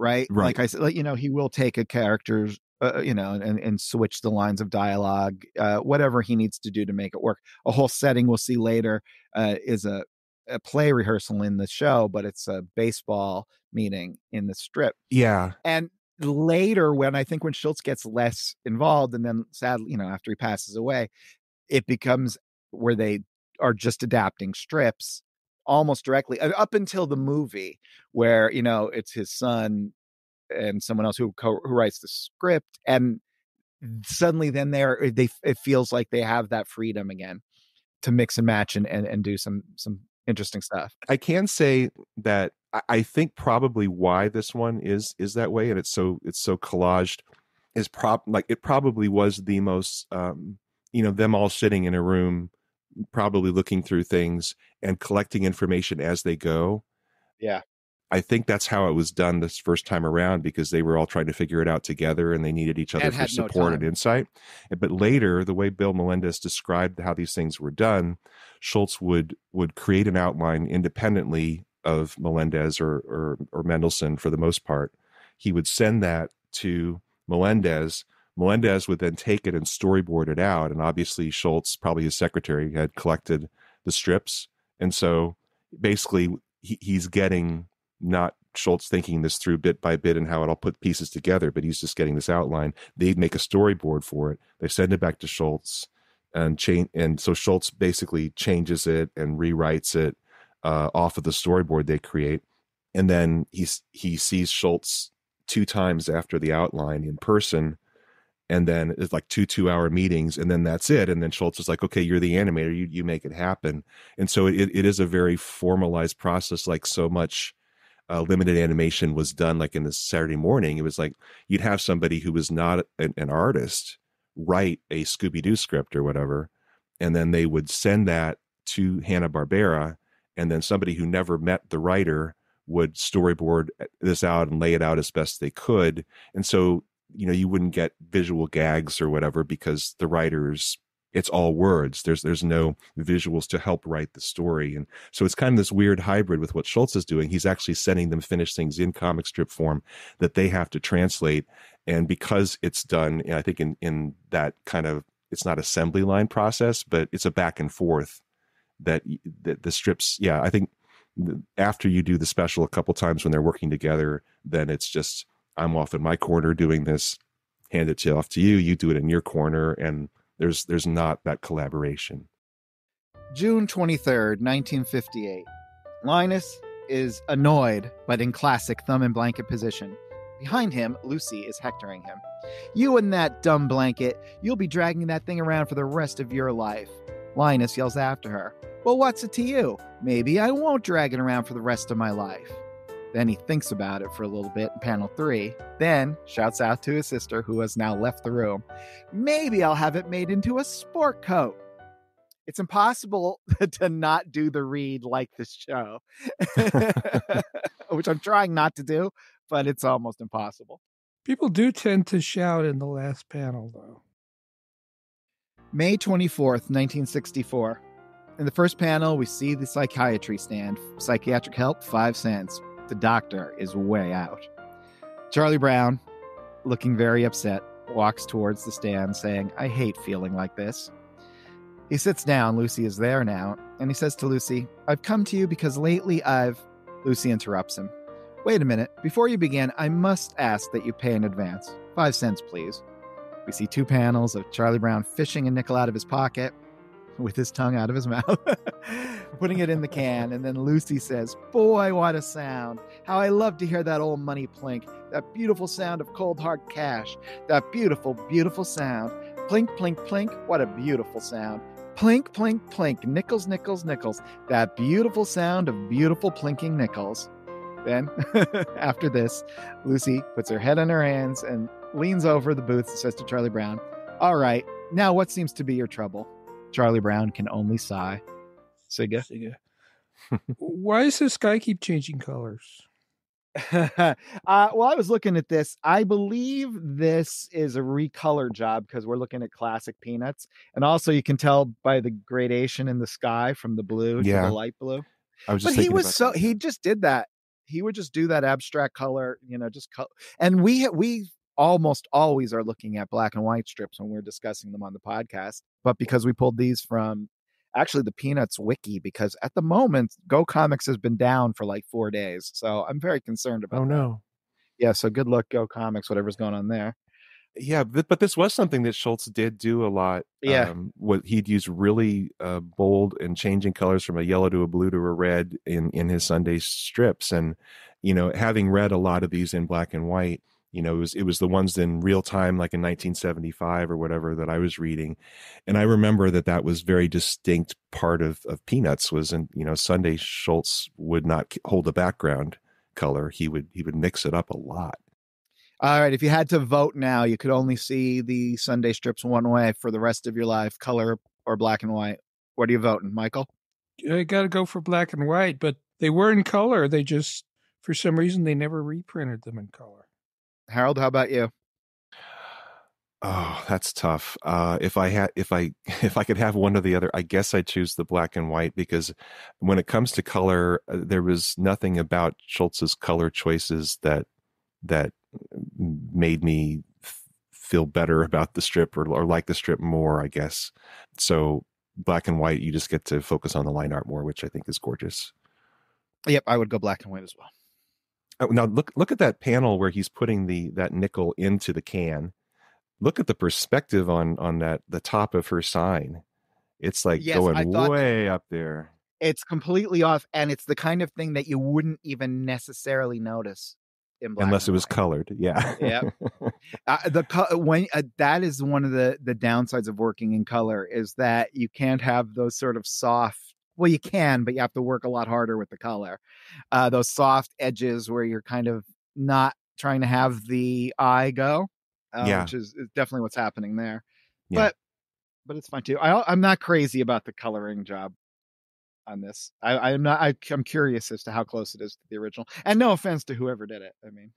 right? Right. Like I said, like, you know, he will take a character's, uh, you know, and, and switch the lines of dialogue, uh, whatever he needs to do to make it work. A whole setting we'll see later uh, is a, a play rehearsal in the show, but it's a baseball meeting in the strip. Yeah. And later, when I think when Schulz gets less involved, and then sadly, you know, after he passes away, it becomes where they are just adapting strips almost directly uh, up until the movie where you know it's his son and someone else who co- who writes the script and suddenly then they're they it feels like they have that freedom again to mix and match and and, and do some some interesting stuff i can say that i think probably why this one is is that way and it's so it's so collaged is prop like it probably was the most um you know them all sitting in a room probably looking through things and collecting information as they go. Yeah. I think that's how it was done this first time around because they were all trying to figure it out together and they needed each other and for support no and insight. But later, the way Bill Melendez described how these things were done, Schulz would would create an outline independently of Melendez or or, or Mendelson for the most part. He would send that to Melendez Melendez would then take it and storyboard it out. And obviously, Schulz, probably his secretary, had collected the strips. And so basically, he, he's getting not Schulz thinking this through bit by bit and how it all put pieces together, but he's just getting this outline. They make a storyboard for it. They send it back to Schulz, and change. And so Schulz basically changes it and rewrites it uh, off of the storyboard they create. And then he's he sees Schulz two times after the outline in person and then it's like two two hour meetings and then that's it and then Schulz is like okay you're the animator you, you make it happen and so it, it is a very formalized process like so much uh, limited animation was done like in the saturday morning it was like you'd have somebody who was not an, an artist write a scooby-doo script or whatever and then they would send that to hanna-barbera and then somebody who never met the writer would storyboard this out and lay it out as best they could and so you know you wouldn't get visual gags or whatever because the writers it's all words. There's there's no visuals to help write the story. And so it's kind of this weird hybrid with what Schulz is doing. He's actually sending them finished things in comic strip form that they have to translate. And because it's done i think in in that kind of it's not assembly line process but it's a back and forth that, that the strips yeah i think after you do the special a couple times when they're working together then it's just I'm off in my corner doing this, hand it off to you, you do it in your corner, and there's there's not that collaboration. June 23rd, 1958. Linus is annoyed, but in classic thumb and blanket position. Behind him, Lucy is hectoring him. You and that dumb blanket, you'll be dragging that thing around for the rest of your life. Linus yells after her. Well, what's it to you? Maybe I won't drag it around for the rest of my life. Then he thinks about it for a little bit in panel three, then shouts out to his sister, who has now left the room, Maybe I'll have it made into a sport coat. It's impossible to not do the read like this show, which I'm trying not to do, but it's almost impossible. People do tend to shout in the last panel, though. May 24th, 1964. In the first panel, we see the psychiatry stand. Psychiatric help, five cents. The doctor is way out. Charlie Brown, looking very upset, walks towards the stand saying, I hate feeling like this. He sits down. Lucy is there now, and he says to Lucy, I've come to you because lately I've. Lucy interrupts him. Wait a minute. Before you begin, I must ask that you pay in advance. Five cents, please. We see two panels of Charlie Brown fishing a nickel out of his pocket with his tongue out of his mouth, putting it in the can. And then Lucy says, Boy, what a sound. How I love to hear that old money plink. That beautiful sound of cold hard cash. That beautiful, beautiful sound. Plink, plink, plink. What a beautiful sound. Plink, plink, plink. Nickels, nickels, nickels. That beautiful sound of beautiful plinking nickels. Then, after this, Lucy puts her head in her hands and leans over the booth and says to Charlie Brown, All right, now what seems to be your trouble? Charlie Brown can only sigh. Siga. Siga. Why does the sky keep changing colors? uh, well, I was looking at this. I believe this is a recolor job because we're looking at classic peanuts, and also you can tell by the gradation in the sky from the blue Yeah. to the light blue. I was just But he was so that. he just did that. He would just do that abstract color, you know, just color. And we we almost always are looking at black and white strips when we're discussing them on the podcast. But because we pulled these from actually the Peanuts wiki, because at the moment Go Comics has been down for like four days, so I'm very concerned about. Oh that. no. Yeah, so good luck Go Comics, whatever's going on there. Yeah, but, but this was something that Schulz did do a lot. Yeah. Um, what he'd use really uh, bold and changing colors from a yellow to a blue to a red in in his Sunday strips, and you know, having read a lot of these in black and white, you know, it was it was the ones in real time, like in 1975 or whatever that I was reading, and I remember that that was very distinct part of of Peanuts was, and you know, Sunday Schulz would not hold the background color; he would he would mix it up a lot. All right, if you had to vote now, you could only see the Sunday strips one way for the rest of your life, color or black and white. What are you voting, Michael? I got to go for black and white, but they were in color. They just, for some reason, they never reprinted them in color. Harold, how about you? Oh, that's tough. Uh, if I had, if I, if I could have one or the other, I guess I'd choose the black and white because when it comes to color, uh, there was nothing about Schulz's color choices that that made me feel better about the strip or, or like the strip more. I guess so. Black and white, you just get to focus on the line art more, which I think is gorgeous. Yep, I would go black and white as well. Oh, now look look at that panel where he's putting the that nickel into the can. Look at the perspective on on that the top of her sign. It's like Yes, going way up there. It's completely off, and it's the kind of thing that you wouldn't even necessarily notice in black Unless it was white. colored. Yeah. Yep. uh, the co- when uh, that is one of the the downsides of working in color is that you can't have those sort of soft well you can but you have to work a lot harder with the color uh those soft edges where you're kind of not trying to have the eye go uh, Yeah. which is, is definitely what's happening there Yeah. but but it's fine too I, i'm not crazy about the coloring job on this i i'm not I, i'm curious as to how close it is to the original and no offense to whoever did it i mean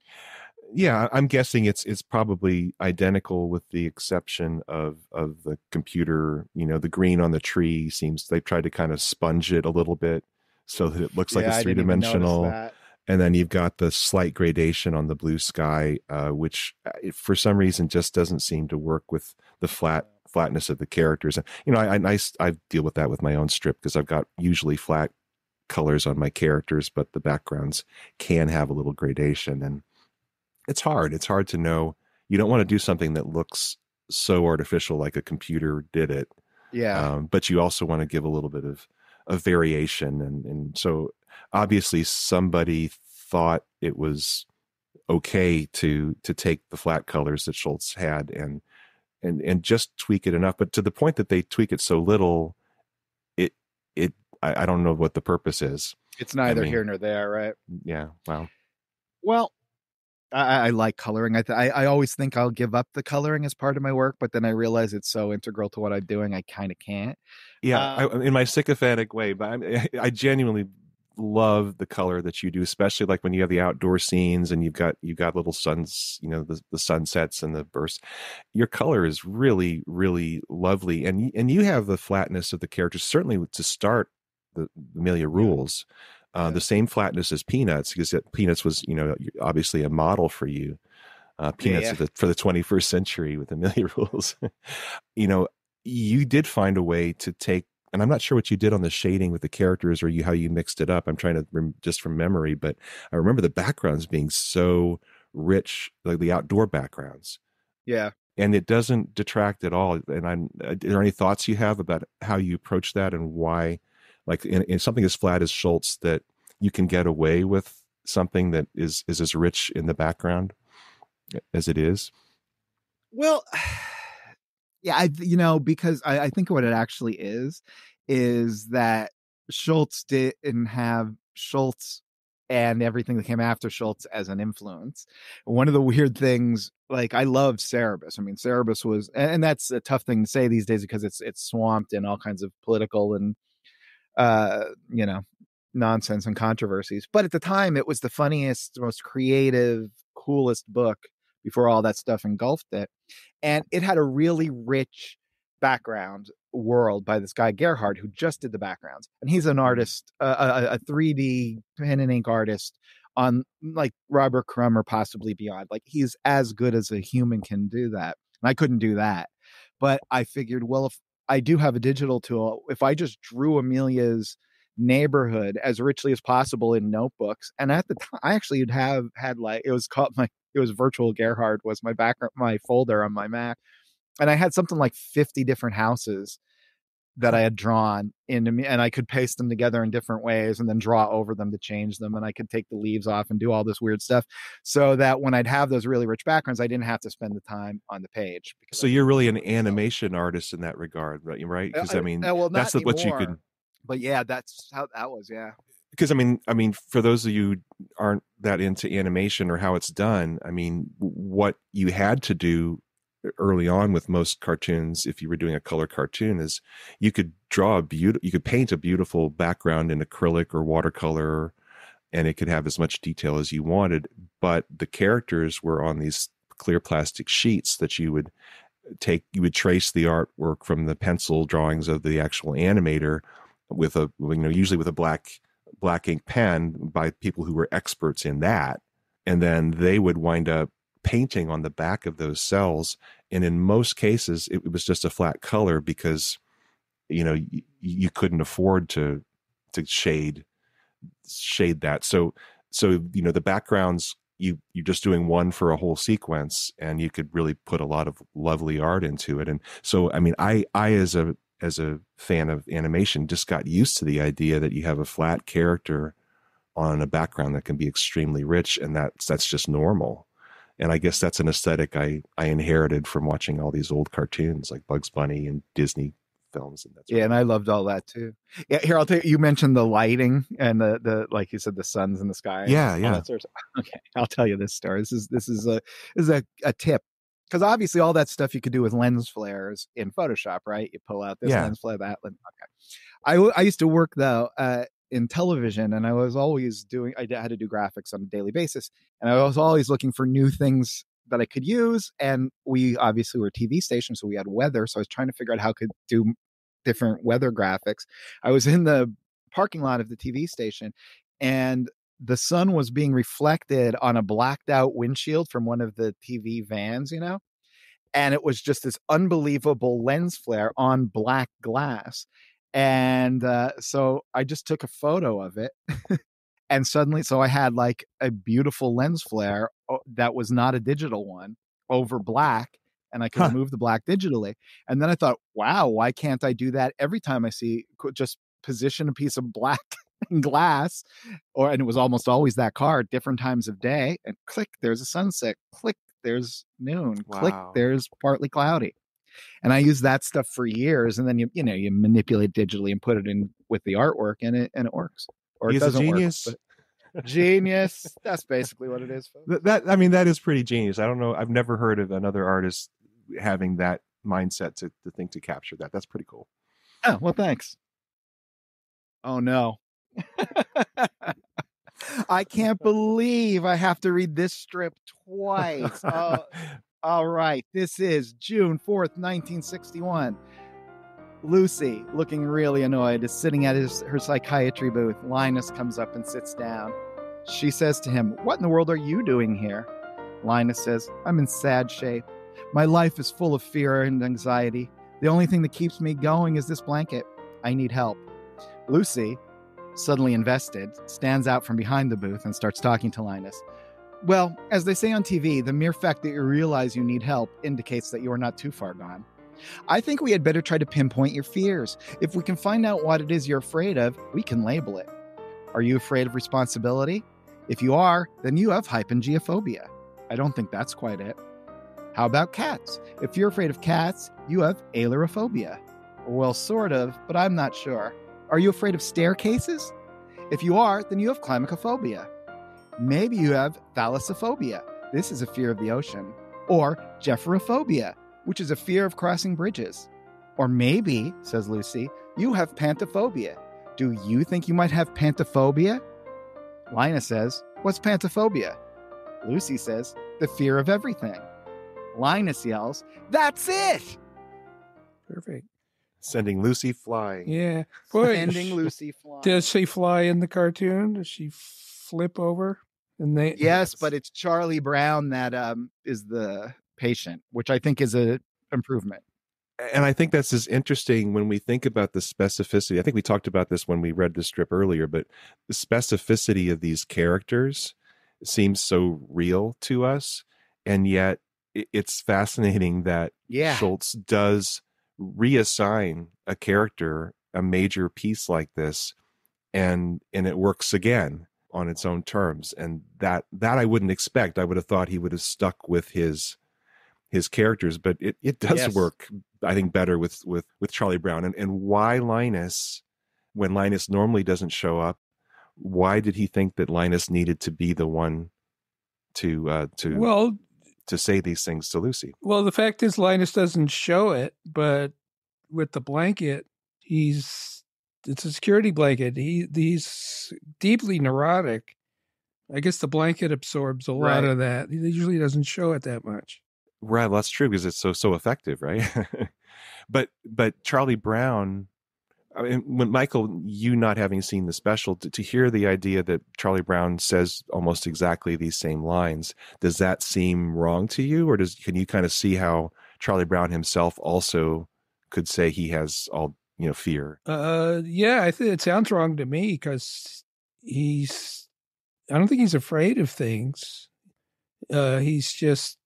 yeah, I'm guessing it's it's probably identical with the exception of of the computer, you know, the green on the tree seems they've tried to kind of sponge it a little bit so that it looks like Yeah, it's three didn't even notice dimensional. and then you've got the slight gradation on the blue sky uh, which uh, for some reason just doesn't seem to work with the flat flatness of the characters and you know I, I I deal with that with my own strip because i've got usually flat colors on my characters but the backgrounds can have a little gradation and it's hard. It's hard to know. You don't want to do something that looks so artificial like a computer did it yeah. um, but you also want to give a little bit of of variation and and so obviously somebody thought it was okay to to take the flat colors that Schulz had and and and just tweak it enough but to the point that they tweak it so little it it I, I don't know what the purpose is It's neither mean- here nor there, right? yeah wow Well, I, I like coloring. I, th- I I always think I'll give up the coloring as part of my work, but then I realize it's so integral to what I'm doing. I kind of can't. Yeah, Um, I, in my sycophantic way, but I'm, I genuinely love the color that you do, especially like when you have the outdoor scenes and you've got you've got little suns, you know, the, the sunsets and the bursts. Your color is really, really lovely, and and you have the flatness of the characters. Certainly to start the Amelia Rules, uh, Yeah. the same flatness as Peanuts, because Peanuts was you know obviously a model for you. Uh, Peanuts yeah. of the, for the 21st century with Amelia Rules. you know, you did find a way to take and i'm not sure what you did on the shading with the characters or you how you mixed it up. I'm trying to rem- just from memory but i remember the backgrounds being so rich like the outdoor backgrounds. Yeah. and it doesn't detract at all and i'm uh, are there any thoughts you have about how you approach that and why like in, in something as flat as schulz that you can get away with something that is is as rich in the background eh, as it is? Well, yeah, I you know because I, I think what it actually is is that Schulz didn't have Schulz and everything that came after Schulz as an influence. One of the weird things, like I love Cerebus. I mean, Cerebus was, and and that's a tough thing to say these days because it's it's swamped in all kinds of political and uh you know nonsense and controversies. But at the time, it was the funniest, most creative, coolest book before all that stuff engulfed it. And it had a really rich background world by this guy Gerhard who just did the backgrounds. And he's an artist, uh, a, a 3D pen and ink artist on like Robert Crumb or possibly beyond. Like he's as good as a human can do that. And I couldn't do that. But I figured, well, if I do have a digital tool, if I just drew Amelia's neighborhood as richly as possible in notebooks. And at the time, I actually would have had like it was called my it was virtual Gerhard was my background my folder on my Mac, and I had something like fifty different houses that I had drawn into me, and I could paste them together in different ways, and then draw over them to change them, and I could take the leaves off and do all this weird stuff, so that when I'd have those really rich backgrounds, I didn't have to spend the time on the page. because so I you're really an animation artist in that regard right right because Uh, i mean uh, well, that's the, what you anymore, could But yeah, that's how that was. Yeah. Because I mean, I mean, for those of you aren't that into animation or how it's done, I mean, what you had to do early on with most cartoons, if you were doing a color cartoon, is you could draw a beautiful, you could paint a beautiful background in acrylic or watercolor, and it could have as much detail as you wanted. But the characters were on these clear plastic sheets that you would uh, take, you would trace the artwork from the pencil drawings of the actual animator with a, you know, usually with a black black ink pen by people who were experts in that. And then they would wind up painting on the back of those cells. And in most cases, it, was just a flat color because, you know, you, you couldn't afford to, to shade, shade that. So, so, you know, the backgrounds, you, you're just doing one for a whole sequence and you could really put a lot of lovely art into it. And so, I mean, I, I, as a, as a fan of animation just got used to the idea that you have a flat character on a background that can be extremely rich and that's that's just normal and i guess that's an aesthetic i i inherited from watching all these old cartoons like bugs bunny and disney films and that's Yeah, and I loved all that too. Yeah, here I'll take you mentioned the lighting and the the like you said the suns in the sky. Yeah, yeah. sort of. Okay, I'll tell you this story. This is this is a this is a, a tip because obviously all that stuff you could do with lens flares in Photoshop, right? You pull out this Yeah. lens flare, that lens. Okay, I I used to work though uh, in television, and I was always doing. I had to do graphics on a daily basis, and I was always looking for new things that I could use. And we obviously were a TV station, so we had weather. So I was trying to figure out how I could do different weather graphics. I was in the parking lot of the TV station, and the sun was being reflected on a blacked out windshield from one of the TV vans, you know? And it was just this unbelievable lens flare on black glass. And uh, so I just took a photo of it. and suddenly, so I had like a beautiful lens flare that was not a digital one over black. And I could Huh. remove the black digitally. And then I thought, wow, why can't I do that every time I see just position a piece of black glass or and it was almost always that car different times of day and click there's a sunset click there's noon click there's partly cloudy and i used that stuff for years and then you you know you manipulate digitally and put it in with the artwork and it and it works or He's it doesn't genius. work Genius. That's basically what it is. Folks. That, that I mean, that is pretty genius. I don't know. I've never heard of another artist having that mindset to, to think to capture that. That's pretty cool. Oh, well, thanks. Oh no. I can't believe I have to read this strip twice. Oh, all right. This is June 4th, 1961. Lucy, looking really annoyed, is sitting at his, her psychiatry booth. Linus comes up and sits down. She says to him, What in the world are you doing here? Linus says, I'm in sad shape. My life is full of fear and anxiety. The only thing that keeps me going is this blanket. I need help. Lucy, suddenly invested, stands out from behind the booth and starts talking to Linus. Well, as they say on TV, the mere fact that you realize you need help indicates that you are not too far gone. I think we had better try to pinpoint your fears. If we can find out what it is you're afraid of, we can label it. Are you afraid of responsibility? If you are, then you have hypengyophobia. I don't think that's quite it. How about cats? If you're afraid of cats, you have ailurophobia. Well, sort of, but I'm not sure. Are you afraid of staircases? If you are, then you have climacophobia. Maybe you have thalassophobia. This is a fear of the ocean. Or gephyrophobia, which is a fear of crossing bridges. Or maybe, says Lucy, you have pantophobia. Do you think you might have pantophobia? Linus says, What's pantophobia? Lucy says, The fear of everything. Linus yells, That's it! Perfect. Sending Lucy flying. Yeah. Boy, Sending sh- Lucy flying. Does she fly in the cartoon? Does she flip over? And they Yes, but it's Charlie Brown that um, is the patient, which I think is a improvement. and I think that's as interesting when we think about the specificity. I think we talked about this when we read the strip earlier, but the specificity of these characters seems so real to us, and yet it's fascinating that Yeah. Schulz does reassign a character a major piece like this, and and it works again on its own terms, and that that I wouldn't expect. I would have thought he would have stuck with his his characters, but it, it does Yes. work, I think, better with with with Charlie Brown. And and why Linus, when Linus normally doesn't show up, why did he think that Linus needed to be the one to uh, to well, to say these things to Lucy? well, the fact is Linus doesn't show it, but with the blanket, he's it's a security blanket. He he's deeply neurotic. I guess the blanket absorbs a lot of that. He usually doesn't show it that much. Right, well, that's true because it's so so effective, right? but but Charlie Brown, I mean, when Michael, you not having seen the special, to, to hear the idea that Charlie Brown says almost exactly these same lines, does that seem wrong to you, or does can you kind of see how Charlie Brown himself also could say he has all you know fear? Uh, yeah, I think it sounds wrong to me because he's. I don't think he's afraid of things. Uh, he's just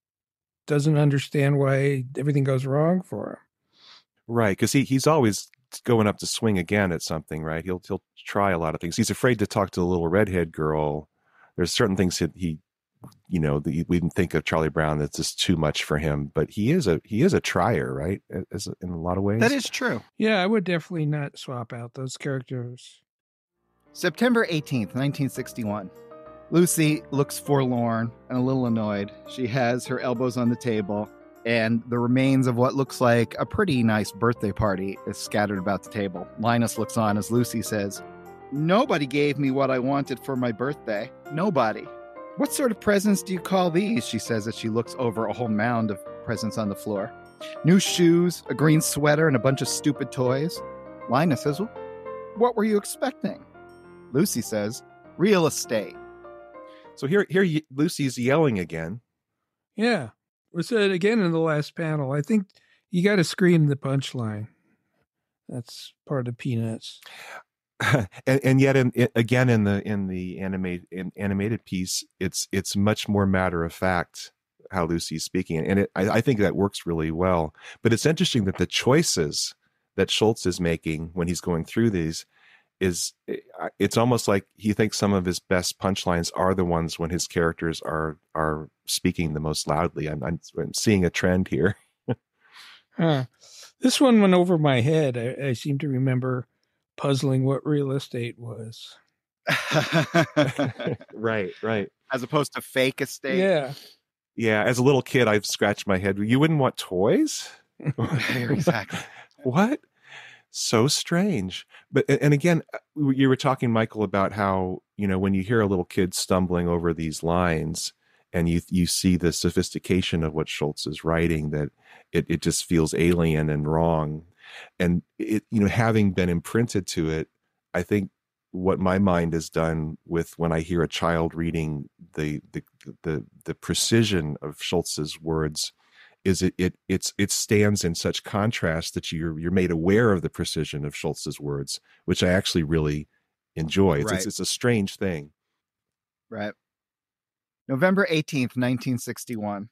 doesn't understand why everything goes wrong for him. Right, because he he's always going up to swing again at something, right? He'll he'll try a lot of things. He's afraid to talk to the little redhead girl. There's certain things that he, you know, that we can think of Charlie Brown that's just too much for him. But he is a he is a trier, right? As in a lot of ways. That is true. Yeah, I would definitely not swap out those characters. September 18th, 1961. Lucy looks forlorn and a little annoyed. She has her elbows on the table, and the remains of what looks like a pretty nice birthday party is scattered about the table. Linus looks on as Lucy says, Nobody gave me what I wanted for my birthday. Nobody. What sort of presents do you call these? She says as she looks over a whole mound of presents on the floor. New shoes, a green sweater, and a bunch of stupid toys. Linus says, What were you expecting? Lucy says, real estate. so here here Lucy's yelling again. Yeah, we said again in the last panel. I think you got to scream the punchline. That's part of Peanuts. and, and yet in, i again in the in the animate in animated piece it's it's much more matter of fact how lucy's speaking and it, I, I think that works really well but it's interesting that the choices that schulz is making when he's going through these is eh, it's almost like he thinks some of his best punchlines are the ones when his characters are are speaking the most loudly i'm, I'm, I'm seeing a trend here Huh. This one went over my head. I, I seem to remember puzzling what real estate was. right, right. As opposed to fake estate. Yeah. Yeah, as a little kid, I've scratched my head. You wouldn't want toys? exactly. what? So strange. But and again, uh, you were talking, Michael, about how you know when you hear a little kid stumbling over these lines, and you you see the sophistication of what Schulz is writing, that it it just feels alien and wrong, and it you know having been imprinted to it, I think what my mind has done with when I hear a child reading the the the, the precision of Schulz's words is it it it's it stands in such contrast that you're you're made aware of the precision of Schulz's words, which I actually really enjoy. It's, Right. it's, it's a strange thing. Right. November 18th, 1961.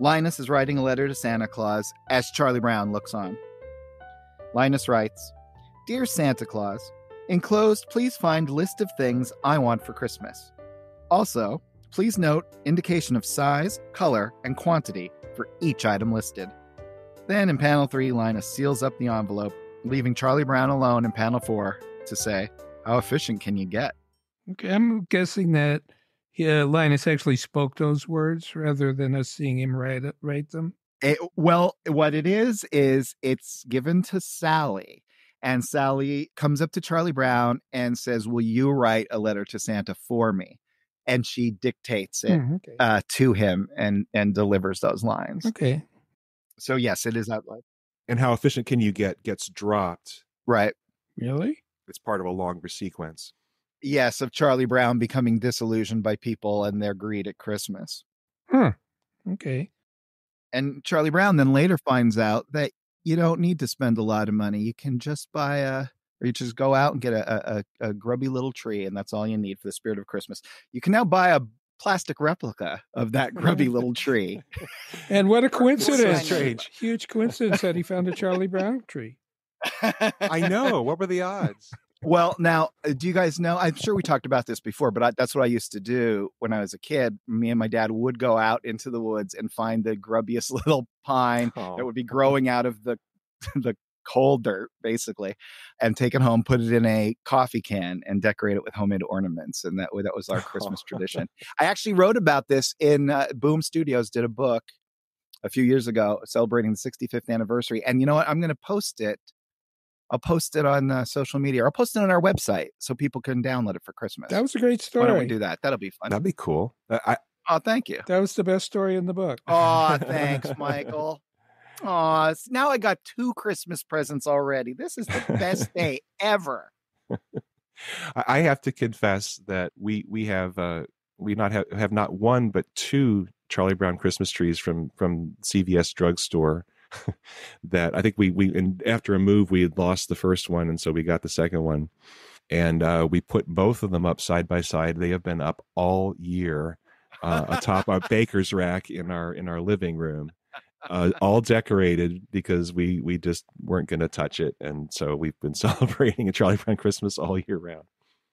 Linus is writing a letter to Santa Claus as Charlie Brown looks on. Linus writes Dear Santa Claus, enclosed, please find list of things I want for Christmas. Also, please note indication of size, color, and quantity for each item listed. Then in panel 3, Linus seals up the envelope, leaving Charlie Brown alone in panel 4 to say, How efficient can you get? Okay, I'm guessing that uh, Linus actually spoke those words rather than us seeing him write it- write them. It, well, what it is is it's given to Sally, and Sally comes up to Charlie Brown and says, "Will you write a letter to Santa for me?" And she dictates it Hmm, okay. uh, to him and and delivers those lines. okay. So yes, it is that loud. And how efficient can you get gets dropped. Right. Really? It's part of a longer sequence. Yes, of Charlie Brown becoming disillusioned by people and their greed at Christmas. Hmm. Okay. And Charlie Brown then later finds out that you don't need to spend a lot of money. You can just buy a, or you just go out and get a, a, a grubby little tree, and that's all you need for the spirit of Christmas. You can now buy a plastic replica of that grubby little tree. And what a coincidence! strange. Huge coincidence that he found a Charlie Brown tree. I know. What were the odds? well, now, uh, do you guys know? I'm sure we talked about this before, but I, that's what I used to do when I was a kid. Me and my dad would go out into the woods and find the grubbiest little pine that Oh, would be growing out of the the cold dirt basically and take it home put it in a coffee can and decorate it with homemade ornaments and that that was our christmas tradition i actually wrote about this in uh, boom studios did a book a few years ago celebrating the 65th anniversary and you know what i'm going to post it i'll post it on uh, social media i'll post it on our website so people can download it for christmas That was a great story. why don't we do that that'll be fun That'd be cool. I, I, oh thank you That was the best story in the book. Oh, thanks, Michael. Oh, now I got two Christmas presents already. This is the best day ever. I have to confess that we we have uh, we not have, have not one but two Charlie Brown Christmas trees from from CVS drugstore. that I think we we and after a move we had lost the first one and so we got the second one, and uh, we put both of them up side by side. They have been up all year uh, atop a baker's rack in our in our living room. Uh, all decorated because we we just weren't going to touch it, and so we've been celebrating a Charlie Brown Christmas all year round.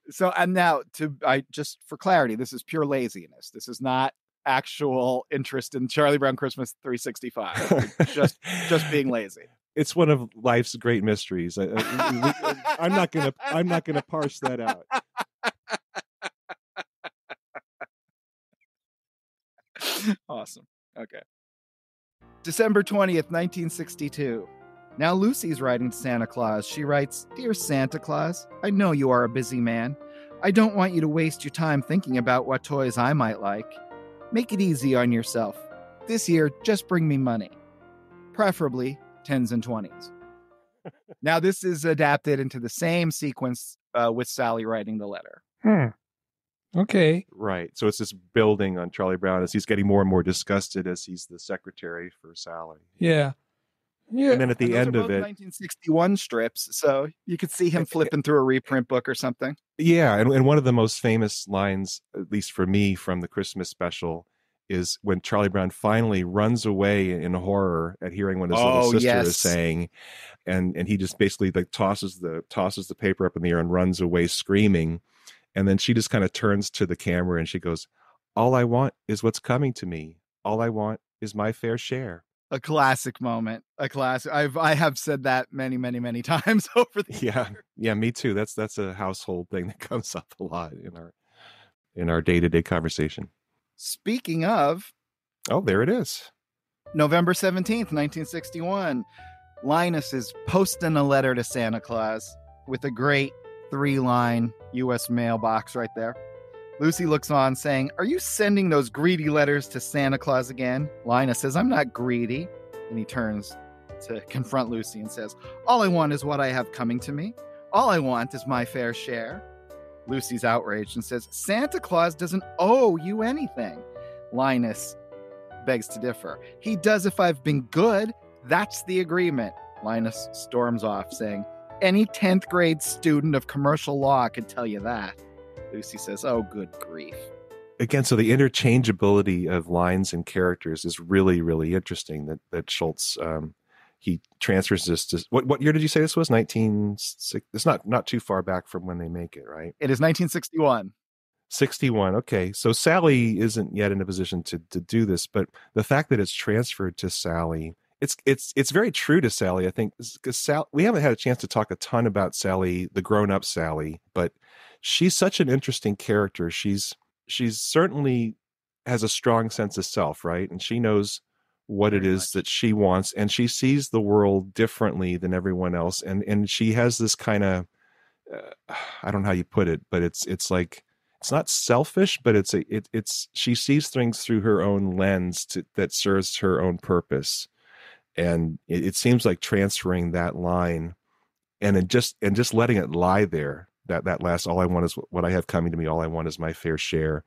So, and now to I just for clarity, this is pure laziness. This is not actual interest in Charlie Brown Christmas 365. Just just being lazy. it's one of life's great mysteries. Uh, uh, uh, I, am not gonna I'm not gonna parse that out. awesome. Okay. December 20th, 1962. Now Lucy's writing to Santa Claus. She writes Dear Santa Claus, I know you are a busy man. I don't want you to waste your time thinking about what toys I might like. Make it easy on yourself. This year, just bring me money, preferably tens and twenties. now, this is adapted into the same sequence uh, with Sally writing the letter. Hmm. Okay. Right. So it's this building on Charlie Brown as he's getting more and more disgusted as he's the secretary for Sally. Yeah. Yeah. And then at the end of it, 1961 strips, so you could see him eh, flipping through a reprint book or something. yeah, and, and one of the most famous lines, at least for me, from the Christmas special is when Charlie Brown finally runs away in horror at hearing what his Oh, little sister yes. is saying, and and he just basically like tosses the tosses the paper up in the air and runs away screaming, and then she just kind of turns to the camera and she goes, "All I want is what's coming to me. All I want is my fair share." A classic moment. A classic. I've I have said that many, many, many times over the Yeah, yeah, me too. That's that's a household thing that comes up a lot in our in our day to day conversation. Speaking of Oh, there it is. November 17th, 1961, Linus is posting a letter to Santa Claus with a great three line US mailbox right there. Lucy looks on, saying, Are you sending those greedy letters to Santa Claus again? Linus says, I'm not greedy. And he turns to confront Lucy and says, All I want is what I have coming to me. All I want is my fair share. Lucy's outraged and says, Santa Claus doesn't owe you anything. Linus begs to differ. He does if I've been good. That's the agreement. Linus storms off, saying, Any 10th grade student of commercial law could tell you that. Lucy says, Oh, good grief. Again, so the interchangeability of lines and characters is really, really interesting. That that Schulz um, he transfers this to what what year did you say this was? Nineteen. It's not not too far back from when they make it, right? It is 1961. 61 okay so sally isn't yet in a position to to do this but the fact that it's transferred to sally it's it's it's very true to sally i think because sal we haven't had a chance to talk a ton about sally the grown-up sally but she's such an interesting character. She's she's certainly has a strong sense of self right? And she knows what it Very is much. that she wants and she sees the world differently than everyone else and and she has this kind of uh, i don't know how you put it but it's it's like it's not selfish but it's a it, it's she sees things through her own lens to, that serves her own purpose and it, it seems like transferring that line and then just and just letting it lie there that that last all i want is what i have coming to me. All i want is my fair share.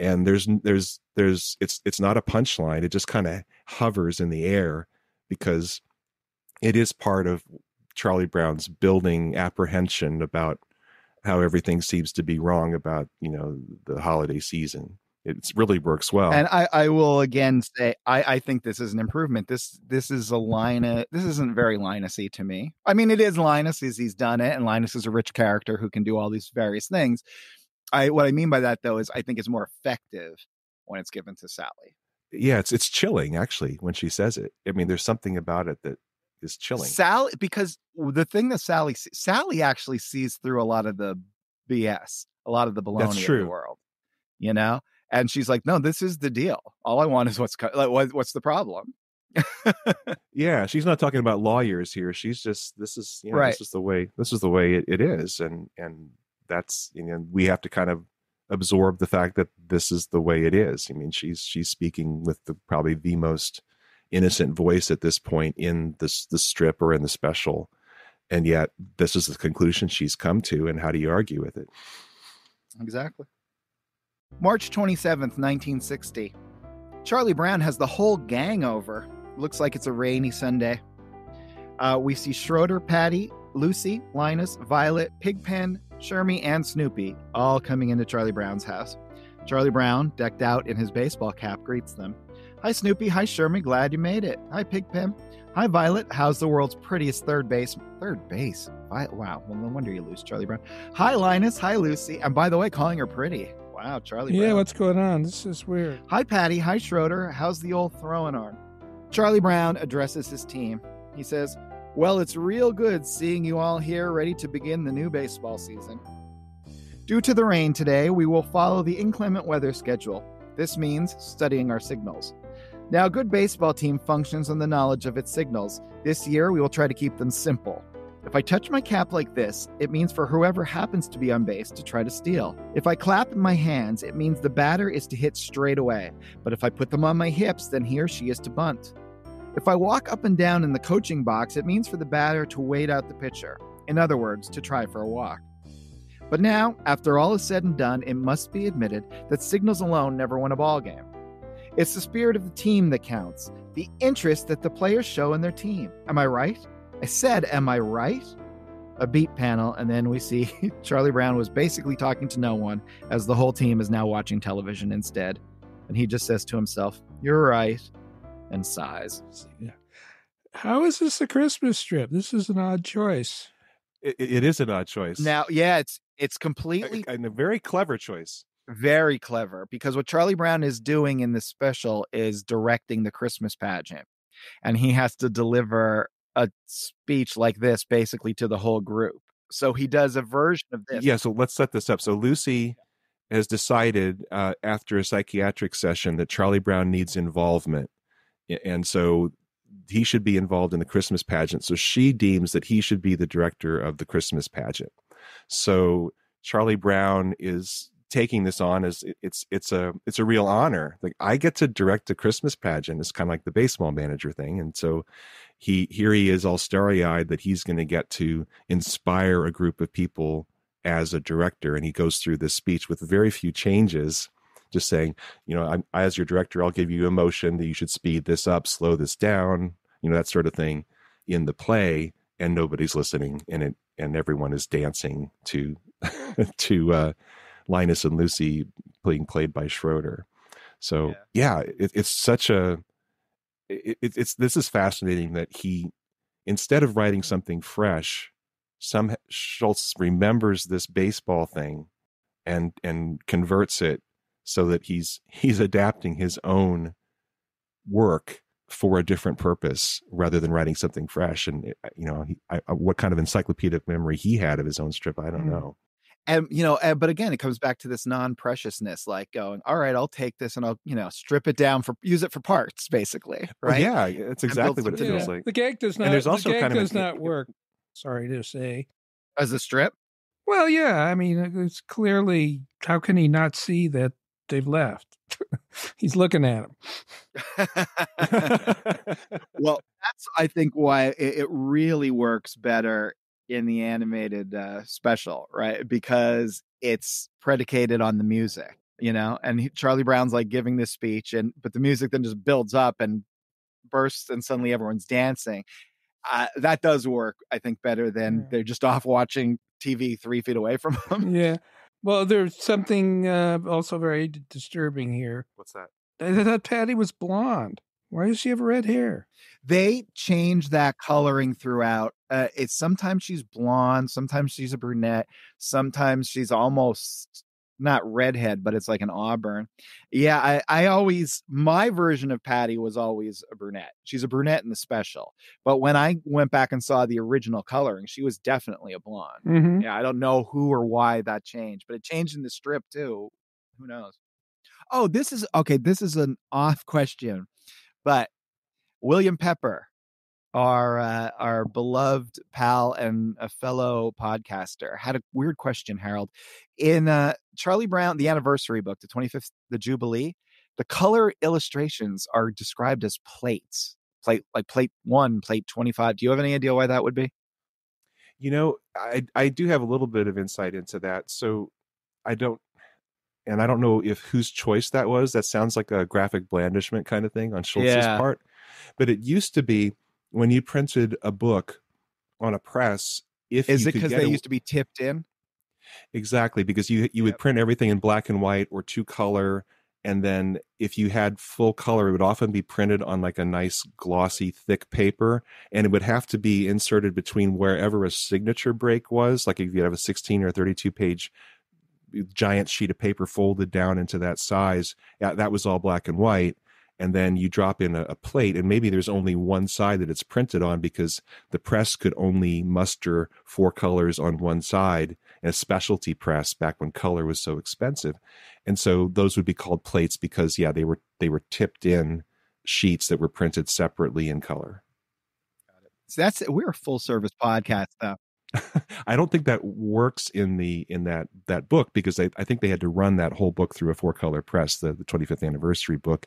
And there's there's there's it's it's not a punchline. It just kind of hovers in the air because it is part of charlie brown's building apprehension about how everything seems to be wrong about you know the holiday season it really works well And I, I will again say I, I think this is an improvement. This this is a Linus. This isn't very Linusy to me. I mean, it is Linus as he's done it, and Linus is a rich character who can do all these various things. I what I mean by that though is I think it's more effective when it's given to Sally. yeah it's it's chilling actually when she says it i mean there's something about it that is chilling Sally, because the thing that Sally Sally actually sees through a lot of the BS, a lot of the baloney of true. the world, you know. And she's like, "No, this is the deal. All I want is what's like, what, what's the problem?" yeah she's not talking about lawyers here she's just this is you know, Right. this is the way this is the way it, it is and and that's you know we have to kind of absorb the fact that this is the way it is i mean she's she's speaking with the probably the most innocent voice at this point in this the strip or in the special and yet this is the conclusion she's come to and how do you argue with it Exactly. March 27th, 1960. Charlie Brown has the whole gang over. Looks like it's a rainy Sunday. Uh, we see Schroeder, Patty, Lucy, Linus, Violet, Pigpen, Shermy, and Snoopy all coming into Charlie Brown's house. Charlie Brown, decked out in his baseball cap, greets them. Hi, Snoopy. Hi, Shermy. Glad you made it. Hi, Pigpen. Hi, Violet. How's the world's prettiest third base? Third base? Wow. Well, no wonder you lose, Charlie Brown. Hi, Linus. Hi, Lucy. And by the way, calling her pretty. Wow, Charlie Yeah, Brown. what's going on? This is weird. Hi, Patty. Hi, Schroeder. How's the old throwing arm? Charlie Brown addresses his team. He says, Well, it's real good seeing you all here ready to begin the new baseball season. Due to the rain today, we will follow the inclement weather schedule. This means studying our signals. Now, a good baseball team functions on the knowledge of its signals. This year, we will try to keep them simple. If I touch my cap like this, it means for whoever happens to be on base to try to steal. If I clap in my hands, it means the batter is to hit straight away. But if I put them on my hips, then he or she is to bunt. If I walk up and down in the coaching box, it means for the batter to wait out the pitcher. In other words, to try for a walk. But now, after all is said and done, it must be admitted that signals alone never win a ball game. It's the spirit of the team that counts, the interest that the players show in their team. Am I right? I said, Am I right? A beat panel, and then we see Charlie Brown was basically talking to no one as the whole team is now watching television instead. And he just says to himself, You're right, and sighs. Yeah. How is this a Christmas strip? This is an odd choice. it, it is an odd choice Now, yeah, it's it's completely and a very clever choice very clever because what Charlie Brown is doing in this special is directing the Christmas pageant. and he has to deliver a speech like this basically to the whole group. So he does a version of this. Yeah, so let's set this up. So Lucy has decided uh, after a psychiatric session that Charlie Brown needs involvement. And so he should be involved in the Christmas pageant. So she deems that he should be the director of the Christmas pageant. So Charlie Brown is taking this on is it's it's a it's a real honor. Like I get to direct a Christmas pageant. It's kind of like the baseball manager thing. And so he here he is all starry eyed that he's going to get to inspire a group of people as a director. And he goes through this speech with very few changes just saying, you know, I'm, as your director, I'll give you a motion that you should speed this up, slow this down, you know, that sort of thing in the play, and nobody's listening, and it and everyone is dancing to to uh, Linus and Lucy being played by Schroeder. So yeah, yeah it, it's such a it, it's this is fascinating that he instead of writing something fresh, some Schulz remembers this baseball thing and and converts it so that he's he's adapting his own work for a different purpose rather than writing something fresh and uh, you know he, I, what kind of encyclopedic memory he had of his own strip i don't mm. know and you know but again it comes back to this non-preciousness like going all right i'll take this and i'll you know strip it down for use it for parts basically right well, yeah it's exactly what it feels yeah. like the gag does not and there's also the gag kind of does a, not work sorry to say as a strip well yeah i mean it's clearly how can he not see that they've left. He's looking at him. well, that's I think why it, it, really works better in the animated uh, special, right? Because it's predicated on the music, you know. And he, Charlie Brown's like giving this speech, and but the music then just builds up and bursts, and suddenly everyone's dancing. Uh, that does work, I think, better than yeah. they're just off watching TV three feet away from them. Yeah. Well, there's something uh, also very disturbing here. What's that? I thought Patty was blonde. Why does she have red hair? They change that coloring throughout. Uh, it's sometimes she's blonde, sometimes she's a brunette, sometimes she's almost not redhead, but it's like an auburn. Yeah, I, I always my version of Patty was always a brunette. She's a brunette in the special, but when I went back and saw the original coloring, she was definitely a blonde. Mm-hmm. Yeah, I don't know who or why that changed, but it changed in the strip too. Who knows? Oh, this is okay. This is an off question, but William Pepper our uh, our beloved pal and a fellow podcaster had a weird question harold. In uh, charlie brown the anniversary book the 25th the jubilee the color illustrations are described as plates plate like plate 1 plate 25 do you have any idea why that would be? You know i i do have a little bit of insight into that so i don't and i don't know if whose choice that was. That sounds like a graphic blandishment kind of thing on schulz's yeah. part but it used to be when you printed a book on a press, if is it because they a, used to be tipped in? Exactly, because you you yep. would print everything in black and white or two color, and then if you had full color, it would often be printed on like a nice glossy thick paper, and it would have to be inserted between wherever a signature break was. Like if you have a sixteen or thirty two page eh, giant sheet of paper folded down into that size, that was all black and white and then you drop in a, a, plate and maybe there's only one side that it's printed on because the press could only muster four colors on one side in a specialty press back when color was so expensive. And so those would be called plates because yeah they were they were tipped in sheets that were printed separately in color. So that's we're a full service podcast though I don't think that works in the in that that book because I, I think they had to run that whole book through a four color press, the, the 25th anniversary book.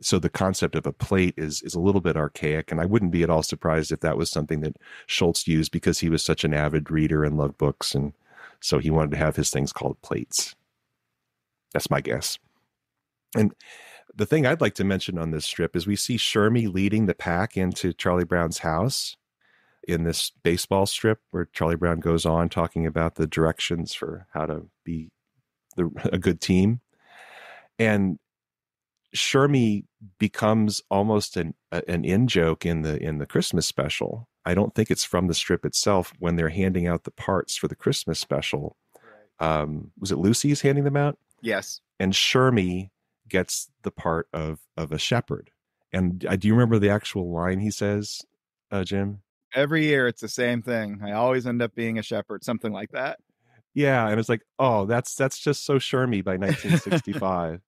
So the concept of a plate is is a little bit archaic, and I wouldn't be at all surprised if that was something that Schulz used because he was such an avid reader and loved books, and so he wanted to have his things called plates. That's my guess. And the thing I'd like to mention on this strip is we see Shermy leading the pack into Charlie Brown's house in this baseball strip where Charlie Brown goes on talking about the directions for how to be the, a good team. And Shermy becomes almost an an in joke in the in the Christmas special. I don't think it's from the strip itself when they're handing out the parts for the Christmas special. Right. Um, was it Lucy's handing them out? Yes. And Shermy gets the part of of a shepherd And uh, do you remember the actual line he says, uh, Jim? Every year it's the same thing. I always end up being a shepherd, something like that. Yeah, and it's like, oh, that's that's just so Shermy by 1965.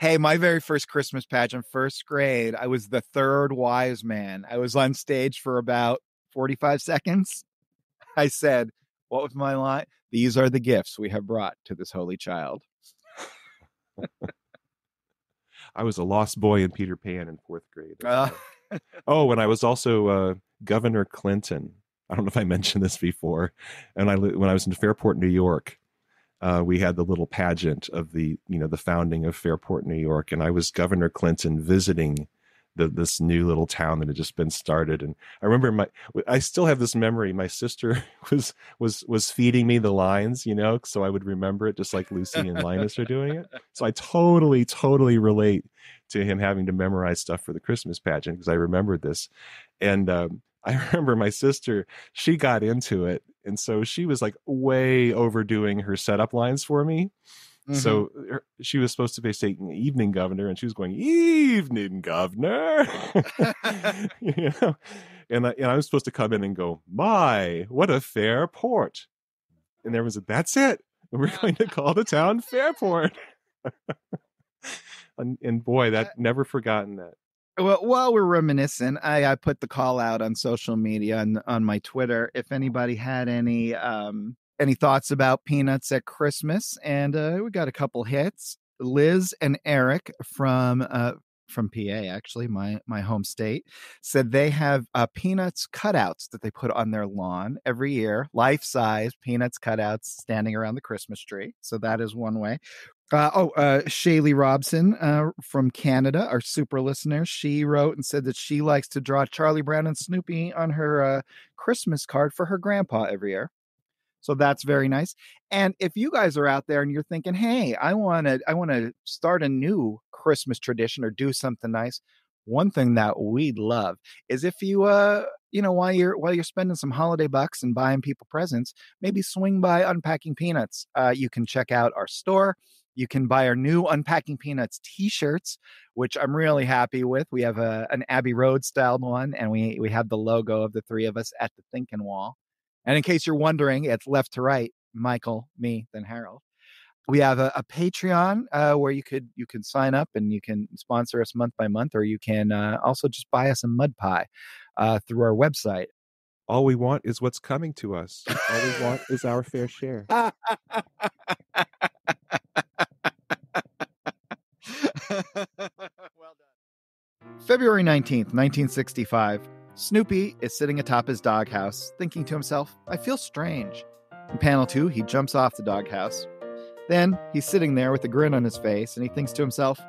hey, my very first Christmas pageant, first grade, I was the third wise man. I was on stage for about 45 seconds. I said, what was my line? These are the gifts we have brought to this holy child. I was a lost boy in Peter Pan in fourth grade. Uh, oh, and I was also uh, Governor Clinton. I don't know if I mentioned this before. And I when I was in Fairport, New York, uh, we had the little pageant of the you know the founding of Fairport, New York, and I was Governor Clinton visiting the, this new little town that had just been started. And I remember my, I still have this memory. My sister was was was feeding me the lines, you know, so I would remember it, just like Lucy and Linus are doing it. So I totally, totally relate to him having to memorize stuff for the Christmas pageant because I remembered this. And um, I remember my sister, she got into it, and so she was like way overdoing her setup lines for me. Mm-hmm. So her, she was supposed to be saying evening governor, and she was going evening governor, you know. And I, and I was supposed to come in and go, my, what a fair port. And everyone said, that's it. We're going to call the town Fairport. and, and boy, that never forgotten that. Well, while we're reminiscing, I, I put the call out on social media and on my Twitter. If anybody had any um, any thoughts about peanuts at Christmas, and uh, we got a couple hits. Liz and Eric from uh, from PA, actually, my my home state, said they have uh, peanuts cutouts that they put on their lawn every year, life size peanuts cutouts standing around the Christmas tree. So that is one way. Uh, oh, uh, Shaylee Robson uh, from Canada, our super listener, she wrote and said that she likes to draw Charlie Brown and Snoopy on her uh, Christmas card for her grandpa every year. So that's very nice. And if you guys are out there and you're thinking, "Hey, I want to I want to start a new Christmas tradition or do something nice," one thing that we'd love is if you uh you know while you're while you're spending some holiday bucks and buying people presents, maybe swing by Unpacking Peanuts. Uh, you can check out our store. You can buy our new Unpacking Peanuts t-shirts, which I'm really happy with. We have a an Abbey Road styled one, and we we have the logo of the three of us at the thinking wall. And in case you're wondering, it's left to right, Michael, me, then Harold. We have a, a Patreon uh, where you could you can sign up and you can sponsor us month by month, or you can uh, also just buy us a mud pie uh, through our website. All we want is what's coming to us. All we want is our fair share. well done. February 19th, 1965. Snoopy is sitting atop his doghouse, thinking to himself, I feel strange. In panel two, he jumps off the doghouse. Then he's sitting there with a grin on his face, and he thinks to himself,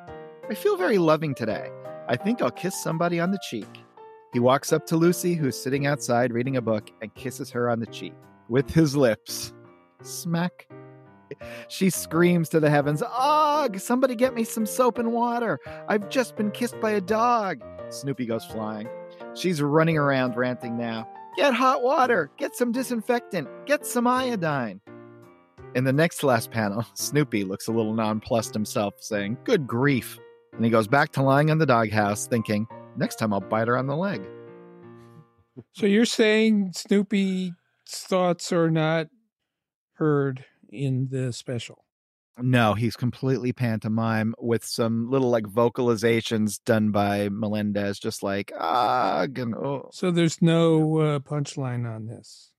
I feel very loving today. I think I'll kiss somebody on the cheek. He walks up to Lucy, who's sitting outside reading a book, and kisses her on the cheek with his lips. Smack. She screams to the heavens, Ugh! Somebody get me some soap and water! I've just been kissed by a dog! Snoopy goes flying. She's running around ranting now. Get hot water, get some disinfectant, get some iodine. In the next last panel, Snoopy looks a little nonplussed himself, saying, Good grief. And he goes back to lying on the doghouse, thinking, Next time I'll bite her on the leg. So you're saying Snoopy's thoughts are not heard in the special? No, he's completely pantomime with some little like vocalizations done by Melendez, just like ah. Oh. So there's no uh, punchline on this.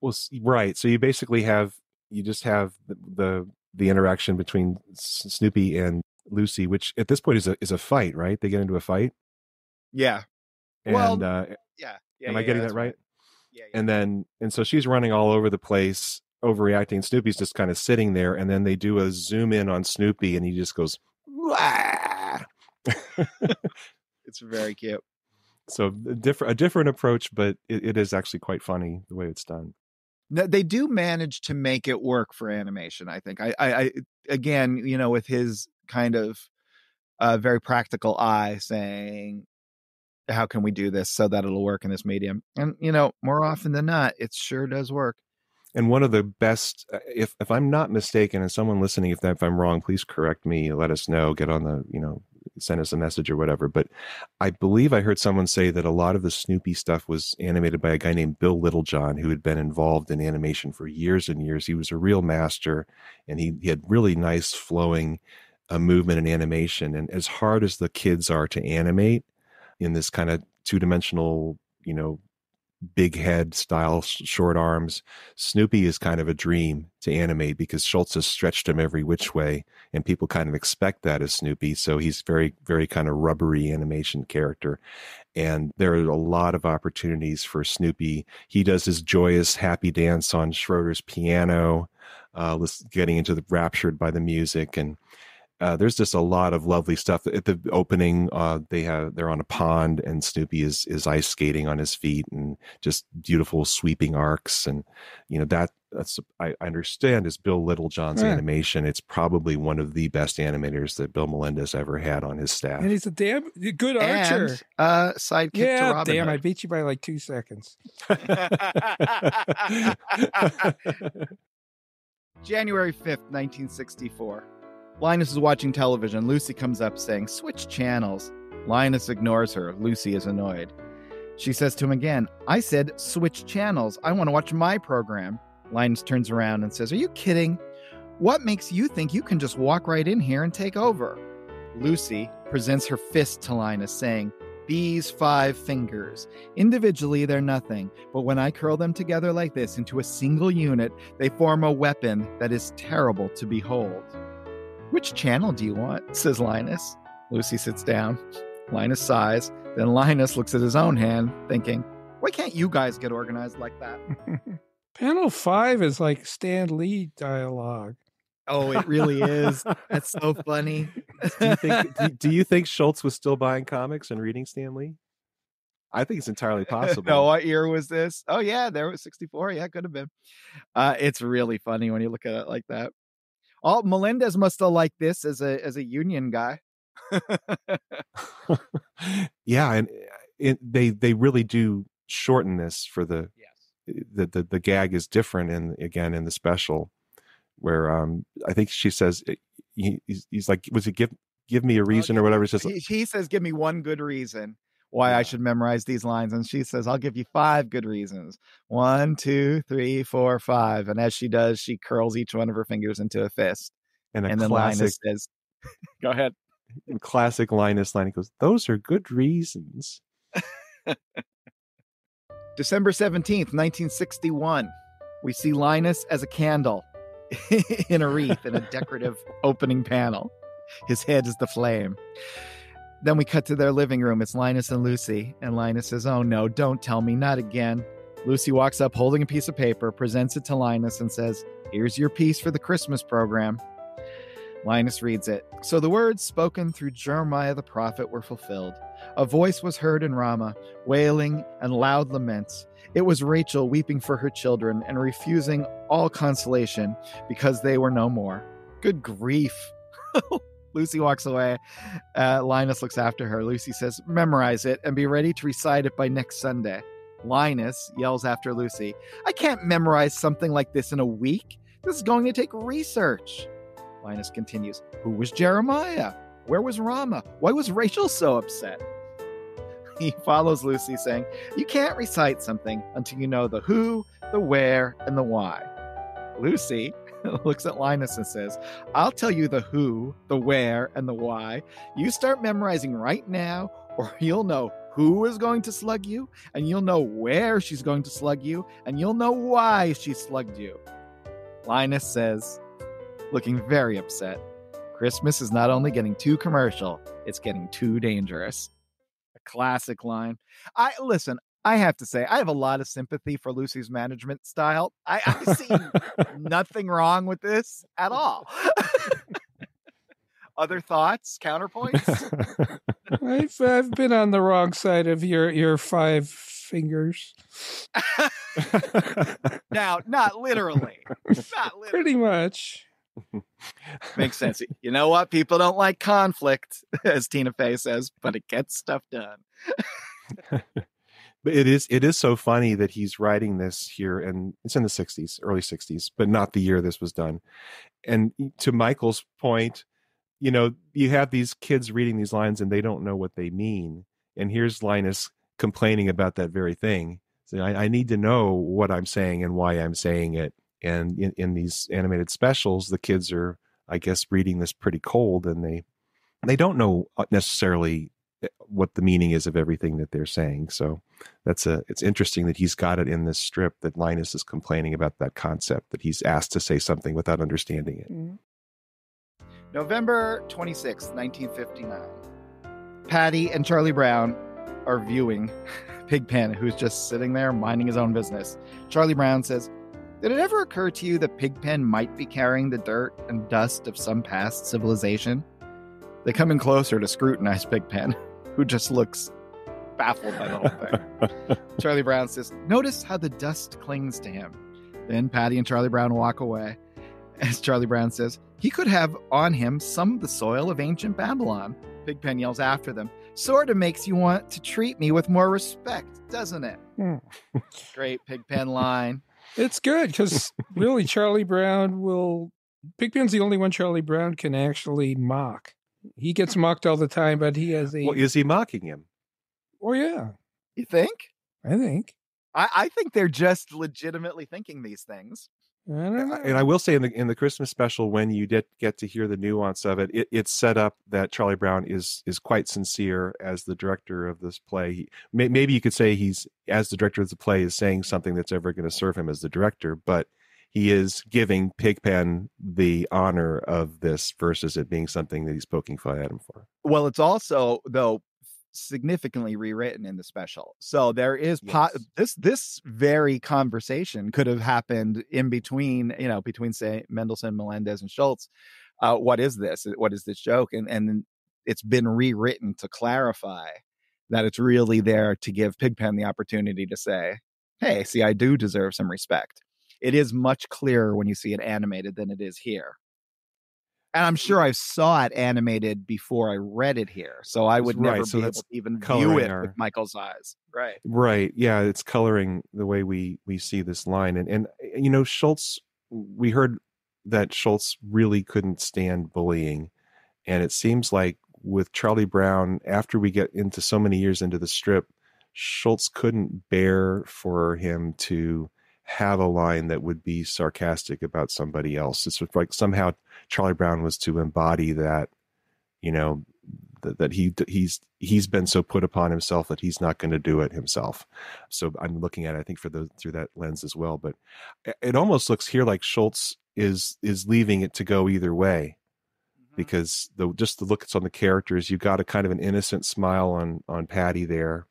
Well, right. So you basically have you just have the the, the interaction between Snoopy and Lucy, which at this point is a is a fight, right? They get into a fight. Yeah. And well, uh, yeah. yeah. Am yeah, I getting that right? right? Yeah, yeah. And then and so she's running all over the place overreacting. Snoopy's just kind of sitting there, and then they do a zoom in on Snoopy, and he just goes. it's very cute. So a different a different approach, but it, it is actually quite funny the way it's done. Now, they do manage to make it work for animation. I think. I, I, I again, you know, with his kind of uh, very practical eye, saying, "How can we do this so that it'll work in this medium?" And you know, more often than not, it sure does work and one of the best uh, if if i'm not mistaken and someone listening if, if i'm wrong please correct me let us know get on the you know send us a message or whatever. But I believe I heard someone say that a lot of the Snoopy stuff was animated by a guy named Bill Littlejohn, who had been involved in animation for years and years. He was a real master, and he, he had really nice flowing uh, movement and animation. And as hard as the kids are to animate in this kind of two dimensional, you know, big head style, short arms. Snoopy is kind of a dream to animate because Schulz has stretched him every which way, and people kind of expect that as Snoopy. So he's very, very kind of rubbery animation character. And there are a lot of opportunities for Snoopy. He does his joyous, happy dance on Schroeder's piano, uh, getting into the raptured by the music and uh, there's just a lot of lovely stuff at the opening. Uh, they have they're on a pond, and Snoopy is is ice skating on his feet, and just beautiful sweeping arcs, and you know that that's I understand is Bill Littlejohn's yeah. animation. It's probably one of the best animators that Bill Melendez ever had on his staff, and he's a damn good archer. And, uh, sidekick yeah, to Robin damn, Hood. I beat you by like two seconds. January fifth, nineteen sixty four. Linus is watching television. Lucy comes up saying, Switch channels. Linus ignores her. Lucy is annoyed. She says to him again, I said, switch channels. I want to watch my program. Linus turns around and says, Are you kidding? What makes you think you can just walk right in here and take over? Lucy presents her fist to Linus, saying, These five fingers. Individually, they're nothing, but when I curl them together like this into a single unit, they form a weapon that is terrible to behold. Which channel do you want? says Linus. Lucy sits down. Linus sighs. Then Linus looks at his own hand, thinking, why can't you guys get organized like that? Panel five is like Stan Lee dialogue. Oh, it really is. That's so funny. do, you think, do, do, you think Schulz was still buying comics and reading Stan Lee? I think it's entirely possible. no, what year was this? Oh, yeah, there was 64. Yeah, could have been. Uh, it's really funny when you look at it like that. All Melendez must have liked this as a as a union guy. yeah, and eh, it, they they really do shorten this for the yes. Eh, the, the the gag is different in again in the special where um I think she says eh, he, he's, he's like was it give give me a reason or whatever. It's just he, he says give me one good reason why. I should memorize these lines. And she says, I'll give you five good reasons. One, two, three, four, five. And as she does, she curls each one of her fingers into a fist. And, a and then Linus says, Go ahead. Classic Linus line. He goes, Those are good reasons. December 17th, 1961. We see Linus as a candle in a wreath in a decorative opening panel. His head is the flame. Then we cut to their living room. It's Linus and Lucy. And Linus says, Oh no, don't tell me, not again. Lucy walks up holding a piece of paper, presents it to Linus, and says, Here's your piece for the Christmas program. Linus reads it. So the words spoken through Jeremiah the prophet were fulfilled. A voice was heard in Ramah, wailing and loud laments. It was Rachel weeping for her children and refusing all consolation because they were no more. Good grief. Oh, Lucy walks away. Uh, Linus looks after her. Lucy says, Memorize it and be ready to recite it by next Sunday. Linus yells after Lucy, I can't memorize something like this in a week. This is going to take research. Linus continues, Who was Jeremiah? Where was Ramah? Why was Rachel so upset? He follows Lucy, saying, You can't recite something until you know the who, the where, and the why. Lucy looks at Linus and says, I'll tell you the who, the where, and the why. You start memorizing right now, or you'll know who is going to slug you, and you'll know where she's going to slug you, and you'll know why she slugged you. Linus says, looking very upset, Christmas is not only getting too commercial, it's getting too dangerous. A classic line. I listen, I have to say, I have a lot of sympathy for Lucy's management style. I, I see nothing wrong with this at all. Other thoughts, counterpoints? I've I've been on the wrong side of your your five fingers. now, not literally. Not literally. Pretty much. Makes sense. You know what? People don't like conflict, as Tina Fey says, but it gets stuff done but it is it is so funny that he's writing this here and it's in the 60s early 60s but not the year this was done and to michael's point you know, you have these kids reading these lines and they don't know what they mean. And here's Linus complaining about that very thing. So I, I need to know what I'm saying and why I'm saying it. And in, in these animated specials, the kids are, I guess, reading this pretty cold and they they don't know uh, necessarily what the meaning is of everything that they're saying. So that's a it's interesting that he's got it in this strip that Linus is complaining about that concept that he's asked to say something without understanding it. Mm-hmm. November 26, 1959. Patty and Charlie Brown are viewing Pigpen, who's just sitting there minding his own business. Charlie Brown says, Did it ever occur to you that Pigpen might be carrying the dirt and dust of some past civilization? They come in closer to scrutinize Pigpen, who just looks baffled by the whole thing. Charlie Brown says, Notice how the dust clings to him. Then Patty and Charlie Brown walk away. As Charlie Brown says, he could have on him some of the soil of ancient Babylon. Pigpen yells after them, Sort of makes you want to treat me with more respect, doesn't it? Hmm. Great Pigpen line. It's good because really, Charlie Brown will. Pigpen's the only one Charlie Brown can actually mock. He gets mocked all the time, but he has a. Well, is he mocking him? Oh, yeah. You think? I think. I, I think they're just legitimately thinking these things. I don't know. and I will say in the in the Christmas special, when you did get to hear the nuance of it, it, it's set up that Charlie Brown is is quite sincere as the director of this play. He, may, maybe you could say he's as the director of the play is saying something that's ever going to serve him as the director, but he is giving Pigpen the honor of this versus it being something that he's poking fun at him for. Well, it's also though significantly rewritten in the special. So there is po- Yes. this this very conversation could have happened in between, you know, between say Mendelson, Melendez, and Schulz. Uh, what is this? What is this joke? And and it's been rewritten to clarify that it's really there to give Pigpen the opportunity to say, "Hey, see, I do deserve some respect." It is much clearer when you see it animated than it is here. And I'm sure I saw it animated before I read it here, so I would Right, never so be that's able to even view it our- with Michael's eyes. Right. Right. Yeah, it's coloring the way we we see this line, and and uh, you know Schulz. We heard that Schulz really couldn't stand bullying, and it seems like with Charlie Brown, after we get into so many years into the strip, Schulz couldn't bear for him to have a line that would be sarcastic about somebody else. It's like somehow Charlie Brown was to embody that, you know, that, that he he's he's been so put upon himself that he's not going to do it himself. So I'm looking at it, I think for the through that lens as well. But it- almost looks here like Schulz is is leaving it to go either way mm-hmm. because the just the looks on the characters, you got a kind of an innocent smile on on Patty there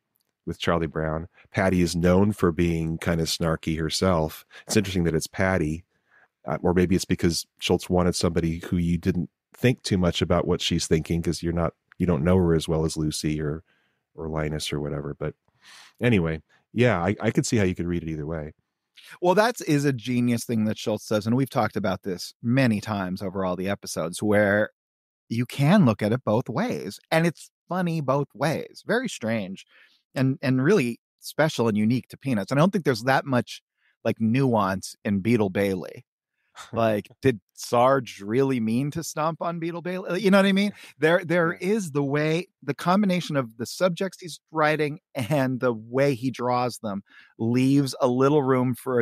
with Charlie Brown. Patty is known for being kind of snarky herself. It's interesting that it's Patty, uh, or maybe it's because Schulz wanted somebody who you didn't think too much about what she's thinking because you're not you don't know her as well as Lucy or or Linus or whatever. But anyway, yeah, I, I could see how you could read it either way. Well, that is a genius thing that Schulz does, and we've talked about this many times over all the episodes, where you can look at it both ways, and it's funny both ways. Very strange, and and really special and unique to Peanuts. And I don't think there's that much like nuance in Beetle Bailey. Like, did Sarge really mean to stomp on Beetle Bailey? You know what I mean? There, there is the way, the combination of the subjects he's writing and the way he draws them leaves a little room for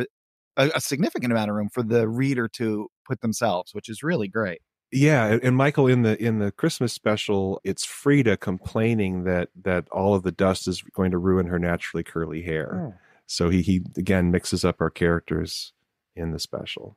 a, a significant amount of room for the reader to put themselves, which is really great. Yeah, and- Michael in the in the Christmas special, it's Frieda complaining that that all of the dust is going to ruin her naturally curly hair. So he he again mixes up our characters in the special.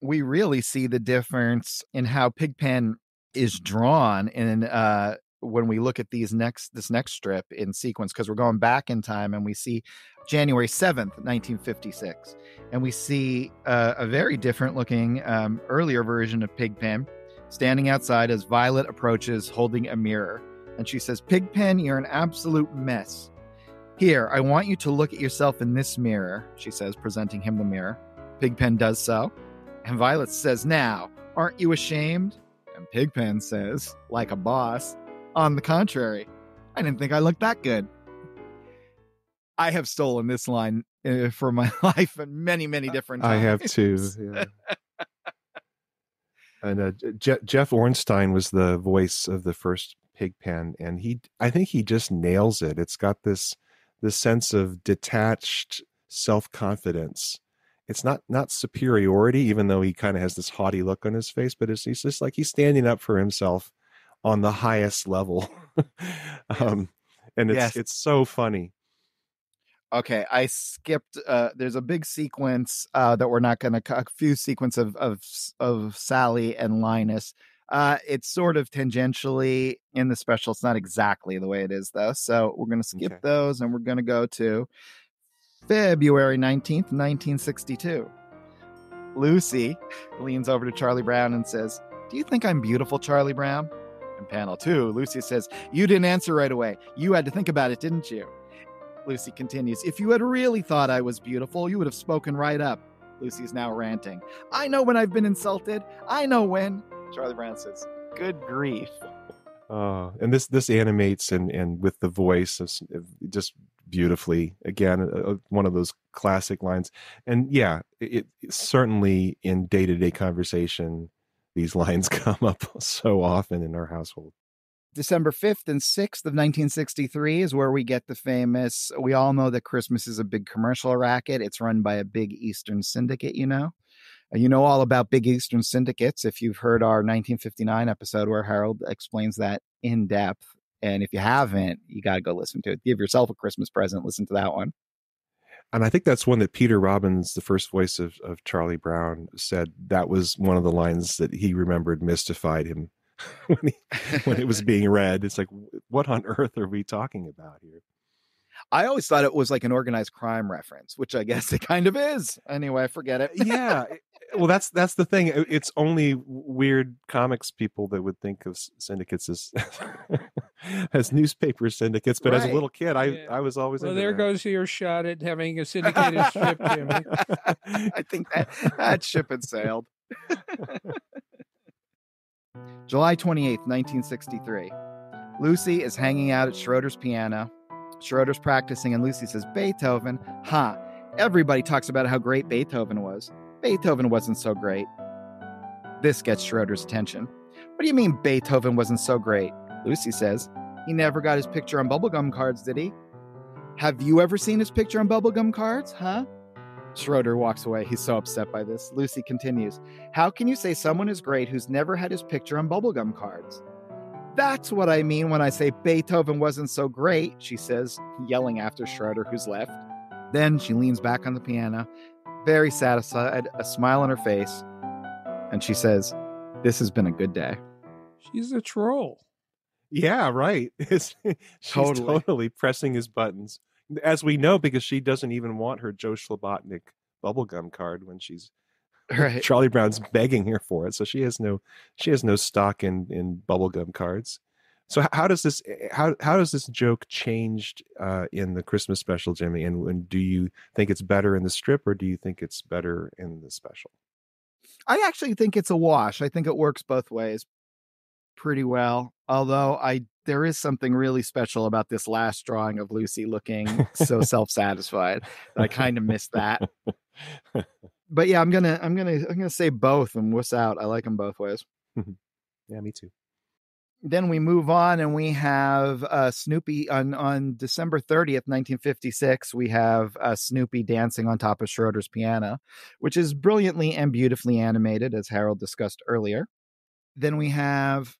we really see the difference in how Pigpen is drawn in uh when we look at these next this next strip in sequence because we're going back in time and we see January 7th 1956 and we see uh, a very different looking um, earlier version of Pigpen standing outside as Violet approaches holding a mirror and she says Pigpen you're an absolute mess. Here I want you to look at yourself in this mirror she says presenting him the mirror. Pigpen does so and Violet says, Now, aren't you ashamed? And Pigpen says, like a boss, On the contrary, I didn't think I looked that good. I have stolen this line uh, for my life and many, many different times. I have two. Yeah. and uh, Je- Jeff Ornstein was the voice of the first Pigpen, and he, I think he just nails it. It's got this this sense of detached self confidence. It's not not superiority, even though he kind of has this haughty look on his face, but it's he's just like he's standing up for himself on the highest level. um, and it's Yes. it's so funny. Okay, I skipped. Uh, there's a big sequence uh, that we're not going to. A few sequence of of of Sally and Linus. Uh, it's sort of tangentially in the special. It's not exactly the way it is though. So we're going to skip Okay. those, and we're going to go to February nineteenth, nineteen sixty-two. Lucy leans over to Charlie Brown and says, "Do you think I'm beautiful, Charlie Brown?" In panel two, Lucy says, "You didn't answer right away. You had to think about it, didn't you?" Lucy continues, If you had really thought I was beautiful, you would have spoken right up. Lucy's now ranting. I know when I've been insulted. I know when. Charlie Brown says, Good grief. Uh, and this this animates and and with the voice just beautifully again uh, one of those classic lines and yeah it, it certainly in day-to-day conversation these lines come up so often in our household December 5th and 6th of 1963 is where we get the famous. We all know that Christmas is a big commercial racket. It's run by a big Eastern syndicate, you know. You know all about big Eastern syndicates if you've heard our 1959 episode where Harold explains that in depth. And if you haven't, you got to go listen to it. Give yourself a Christmas present. Listen to that one. And i think that's one that peter robbins the first voice of, of charlie brown said that was one of the lines that he remembered mystified him when, he, when it was being read. It's like what on earth are we talking about here I always thought it was like an organized crime reference, which I guess it kind of is. Anyway, forget it. yeah well that's that's the thing it's only weird comics people that would think of syndicates as as newspaper syndicates but as a little kid i Yeah. i was always Well, there that. goes your shot at having a syndicated strip, Jimmy. I think that that ship had sailed. July 28th, 1963. Lucy is hanging out at Schroeder's piano. Schroeder's practicing, and Lucy says, Beethoven, ha, everybody talks about how great Beethoven was. Beethoven wasn't so great. This gets Schroeder's attention. What do you mean Beethoven wasn't so great? Lucy says, He never got his picture on bubblegum cards, did he? Have you ever seen his picture on bubblegum cards, huh? Schroeder walks away. He's so upset by this. Lucy continues, How can you say someone is great who's never had his picture on bubblegum cards? That's what I mean when I say Beethoven wasn't so great, she says, yelling after Schroeder, who's left. Then she leans back on the piano, very satisfied, a smile on her face, and she says, This has been a good day. She's a troll. yeah right It's- she's Totally. totally. pressing his buttons as we know because she doesn't even want her joe shlabotnik bubblegum card when she's Right. charlie brown's begging her for it so she has no she has no stock in in bubblegum cards so how does this how how does this joke changed uh in the christmas special jimmy and, and do you think it's better in the strip or do you think it's better in the special I actually think it's a wash. I think it works both ways pretty well. Although I there is something really special about this last drawing of Lucy looking so self-satisfied. I kind of missed that. But yeah, I'm gonna I'm gonna I'm gonna say both and wuss out. I like them both ways. yeah me too Then we move on and we have uh, Snoopy on on December 30th, 1956. We have uh, Snoopy dancing on top of Schroeder's piano, which is brilliantly and beautifully animated, as Harold discussed earlier. Then we have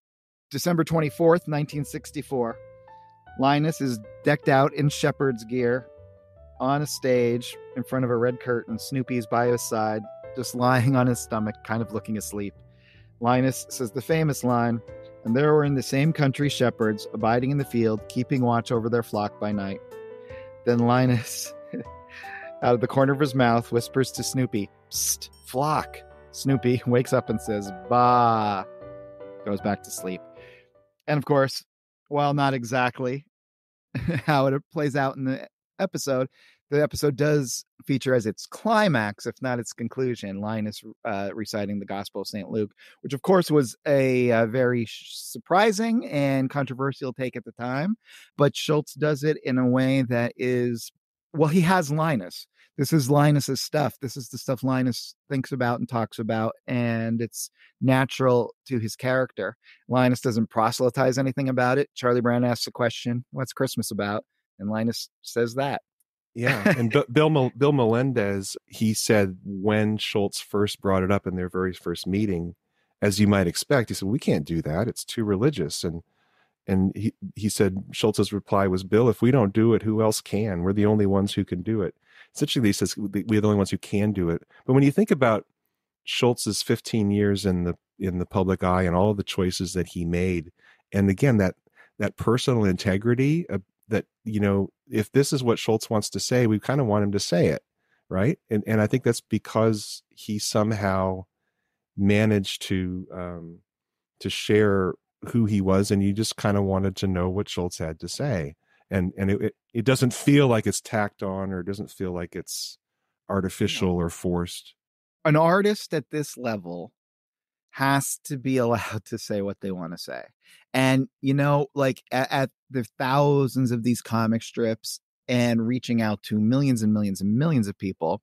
December 24th, 1964. Linus is decked out in shepherd's gear on a stage in front of a red curtain. Snoopy's by his side, just lying on his stomach, kind of looking asleep. Linus says the famous line, and there were in the same country shepherds abiding in the field, keeping watch over their flock by night. Then Linus, out of the corner of his mouth, whispers to Snoopy, Psst, flock. Snoopy wakes up and says, Bah, goes back to sleep. And of course, while not exactly how it plays out in the episode, the episode does feature as its climax, if not its conclusion, Linus uh, reciting the Gospel of St. Luke, which of course was a, uh very surprising and controversial take at the time. But Schulz does it in a way that is well, he has Linus. This is Linus's stuff. This is the stuff Linus thinks about and talks about, and it's natural to his character. Linus doesn't proselytize anything about it. Charlie Brown asks a question, "What's Christmas about?" and Linus says that. Yeah, and B- Bill Bill Melendez he said when Schulz first brought it up in their very first meeting, as you might expect, he said we can't do that; it's too religious. And and he he said Schulz's reply was, "Bill, if we don't do it, who else can? We're the only ones who can do it." Essentially, he says we're the only ones who can do it. But when you think about Schulz's 15 years in the in the public eye and all the choices that he made, and again that that personal integrity uh, that you know if this is what Schulz wants to say, we kind of want him to say it, right? And and I think that's because he somehow managed to um, to share who he was, and you just kind of wanted to know what Schulz had to say, and and it, it, it doesn't feel like it's tacked on, or it doesn't feel like it's artificial or forced. An artist at this level has to be allowed to say what they want to say. And, you know, like at, at, the thousands of these comic strips and reaching out to millions and millions and millions of people,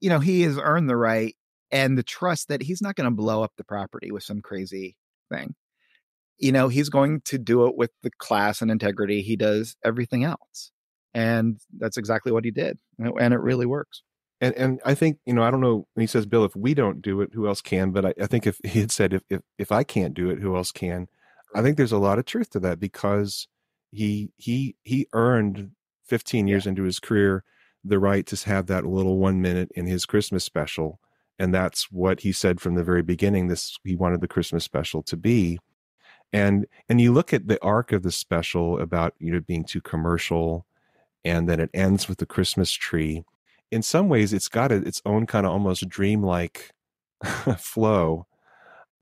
you know, he has earned the right and the trust that he's not going to blow up the property with some crazy thing. You know, he's going to do it with the class and integrity he does everything else. And that's exactly what he did. And it really works and and I think you know I don't know. he says, "Bill, if we don't do it, who else can?" But I, I think if he had said, "If if if I can't do it, who else can?" I think there's a lot of truth to that because he he he earned 15 years yeah. into his career the right to have that little one minute in his Christmas special, and that's what he said from the very beginning. This he wanted the Christmas special to be, and and you look at the arc of the special about you know being too commercial, and then it ends with the Christmas tree in some ways it's got a, its own kind of almost dreamlike flow.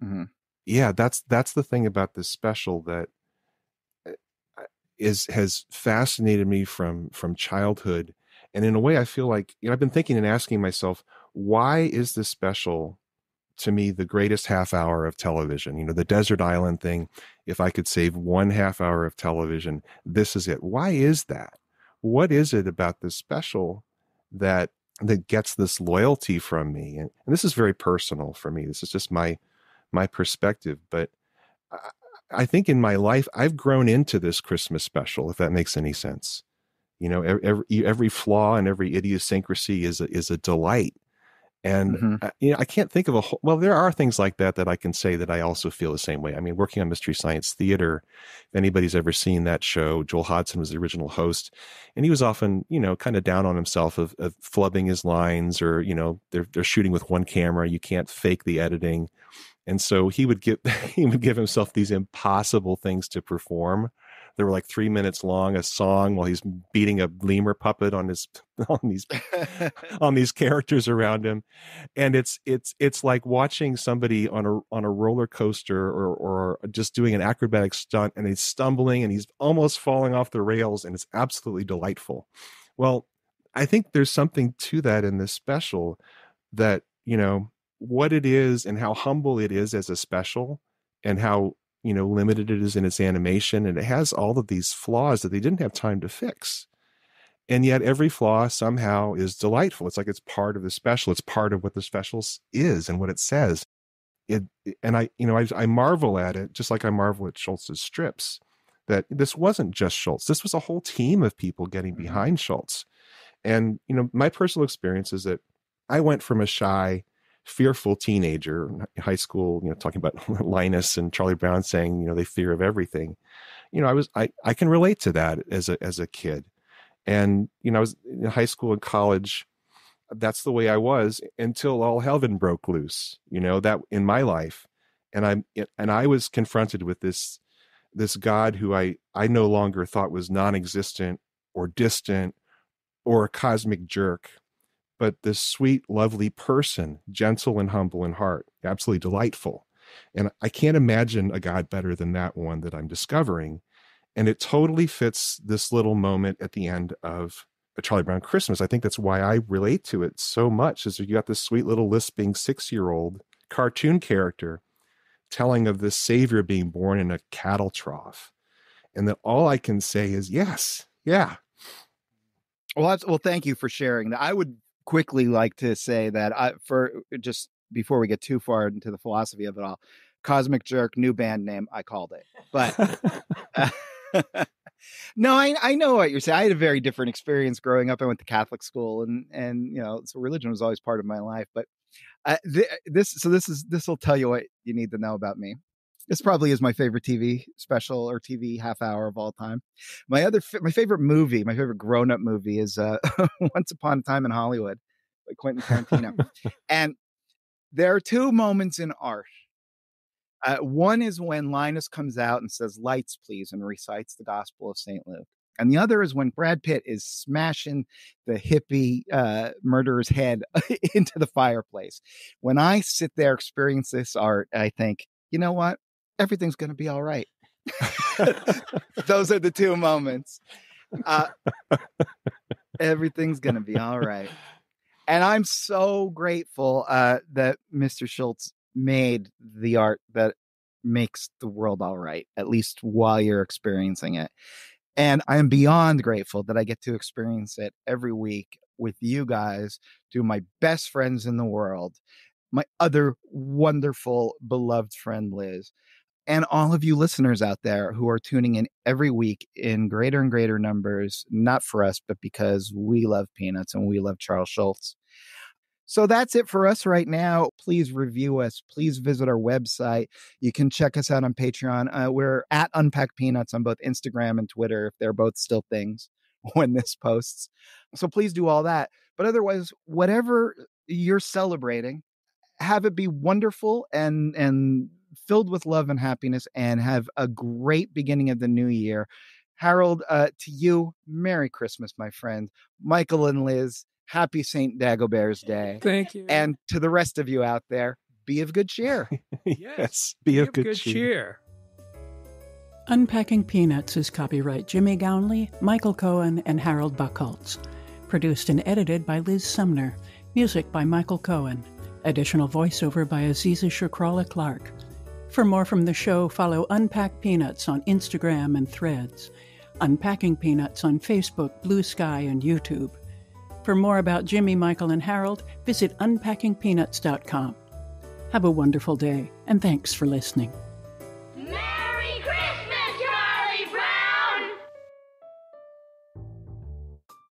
Mm-hmm. Yeah, that's that's the thing about this special that eh, has fascinated me from from childhood, and in a way, I feel like you know I've been thinking and asking myself, why is this special to me the greatest half hour of television? You know, the desert island thing. If I could save one half hour of television, this is it. Why is that? What is it about this special that that gets this loyalty from me and, and, this is very personal for me this is just my my perspective but I, I, think in my life i've grown into this christmas special if that makes any sense. You know every every flaw and every idiosyncrasy is a, is a delight and mm-hmm. I, you know, I can't think of a whole, well, there are things like that that I can say that I also feel the same way. I mean, working on Mystery Science Theater, if anybody's ever seen that show, Joel Hodgson was the original host, and he was often, you know, kind of down on himself of, of flubbing his lines, or you know, they're they're shooting with one camera, you can't fake the editing, and so he would give he would give himself these impossible things to perform they were like three minutes long, a song while he's beating a lemur puppet on his on these on these characters around him, and it's it's it's like watching somebody on a on a roller coaster or or just doing an acrobatic stunt, and he's stumbling and he's almost falling off the rails, and it's absolutely delightful. Well, I think there's something to that in this special that you know what it is and how humble it is as a special and how you know limited it is in its animation and it has all of these flaws that they didn't have time to fix. And yet every flaw somehow is delightful. It's like it's part of the special. It's part of what the special is and what it says. It and i you know I, I marvel at it just like i marvel at schulz's strips that this wasn't just schulz. This was a whole team of people getting mm-hmm. behind schulz. And you know my personal experience is that i went from a shy fearful teenager high school, you know, talking about Linus and Charlie Brown saying, you know, they fear of everything. You know, I was I I can relate to that as a as a kid. And you know, I was in high school and college. That's the way I was until all heaven broke loose. You know that in my life, and I'm eh, and I was confronted with this this God who I I no longer thought was non-existent or distant or a cosmic jerk but this sweet, lovely person, gentle and humble in heart, absolutely delightful. And I can't imagine a God better than that one that I'm discovering. And it totally fits this little moment at the end of a Charlie Brown Christmas. I think that's why I relate to it so much. Is you got this sweet little lisping six year old cartoon character telling of this savior being born in a cattle trough. And that all I can say is, yes, yeah, Well, well, thank you for sharing that. I would quickly like to say that I, for just before we get too far into the philosophy of it all, Cosmic Jerk, new band name, I called it. But uh, no, I I know what you're saying. I had a very different experience growing up. I went to Catholic school, and and you know, so religion was always part of my life. But uh, th- this, so this is this will tell you what you need to know about me. This probably is my favorite TV special or TV half hour of all time. My other, my favorite movie, my favorite grown up movie is uh, Once Upon a Time in Hollywood by Quentin Tarantino. and there are two moments in art. Uh, one is when Linus comes out and says, Lights, please, and recites the Gospel of St. Luke. And the other is when Brad Pitt is smashing the hippie uh, murderer's head into the fireplace. When I sit there, experience this art, I think, you know what? Everything's going to be all right. Those are the two moments. Uh, everything's going to be all right. And I'm so grateful uh, that Mr. Schulz made the art that makes the world all right, at least while you're experiencing it. And I am beyond grateful that I get to experience it every week with you guys, to my best friends in the world, my other wonderful, beloved friend, Liz, and all of you listeners out there who are tuning in every week in greater and greater numbers, not for us, but because we love Peanuts and we love Charles Schulz. So that's it for us right now. Please review us. Please visit our website. You can check us out on Patreon. Uh, we're at Unpack Peanuts on both Instagram and Twitter, if they're both still things when this posts. So please do all that. But otherwise, whatever you're celebrating, have it be wonderful and and filled with love and happiness, and have a great beginning of the new year. Harold, uh, to you, Merry Christmas, my friend. Michael and Liz, happy St. Dagobert's Day. Thank you. And to the rest of you out there, be of good cheer. yes, be of good, cheer. cheer. Unpacking Peanuts is copyright Jimmy Gownley, Michael Cohen, and Harold Buchholz. Produced and edited by Liz Sumner. Music by Michael Cohen. Additional voiceover by Aziza Shukralla Clark. For more from the show, follow Unpack Peanuts on Instagram and Threads, Unpacking Peanuts on Facebook, Blue Sky, and YouTube. For more about Jimmy, Michael, and Harold, visit unpackingpeanuts.com. Have a wonderful day, and thanks for listening.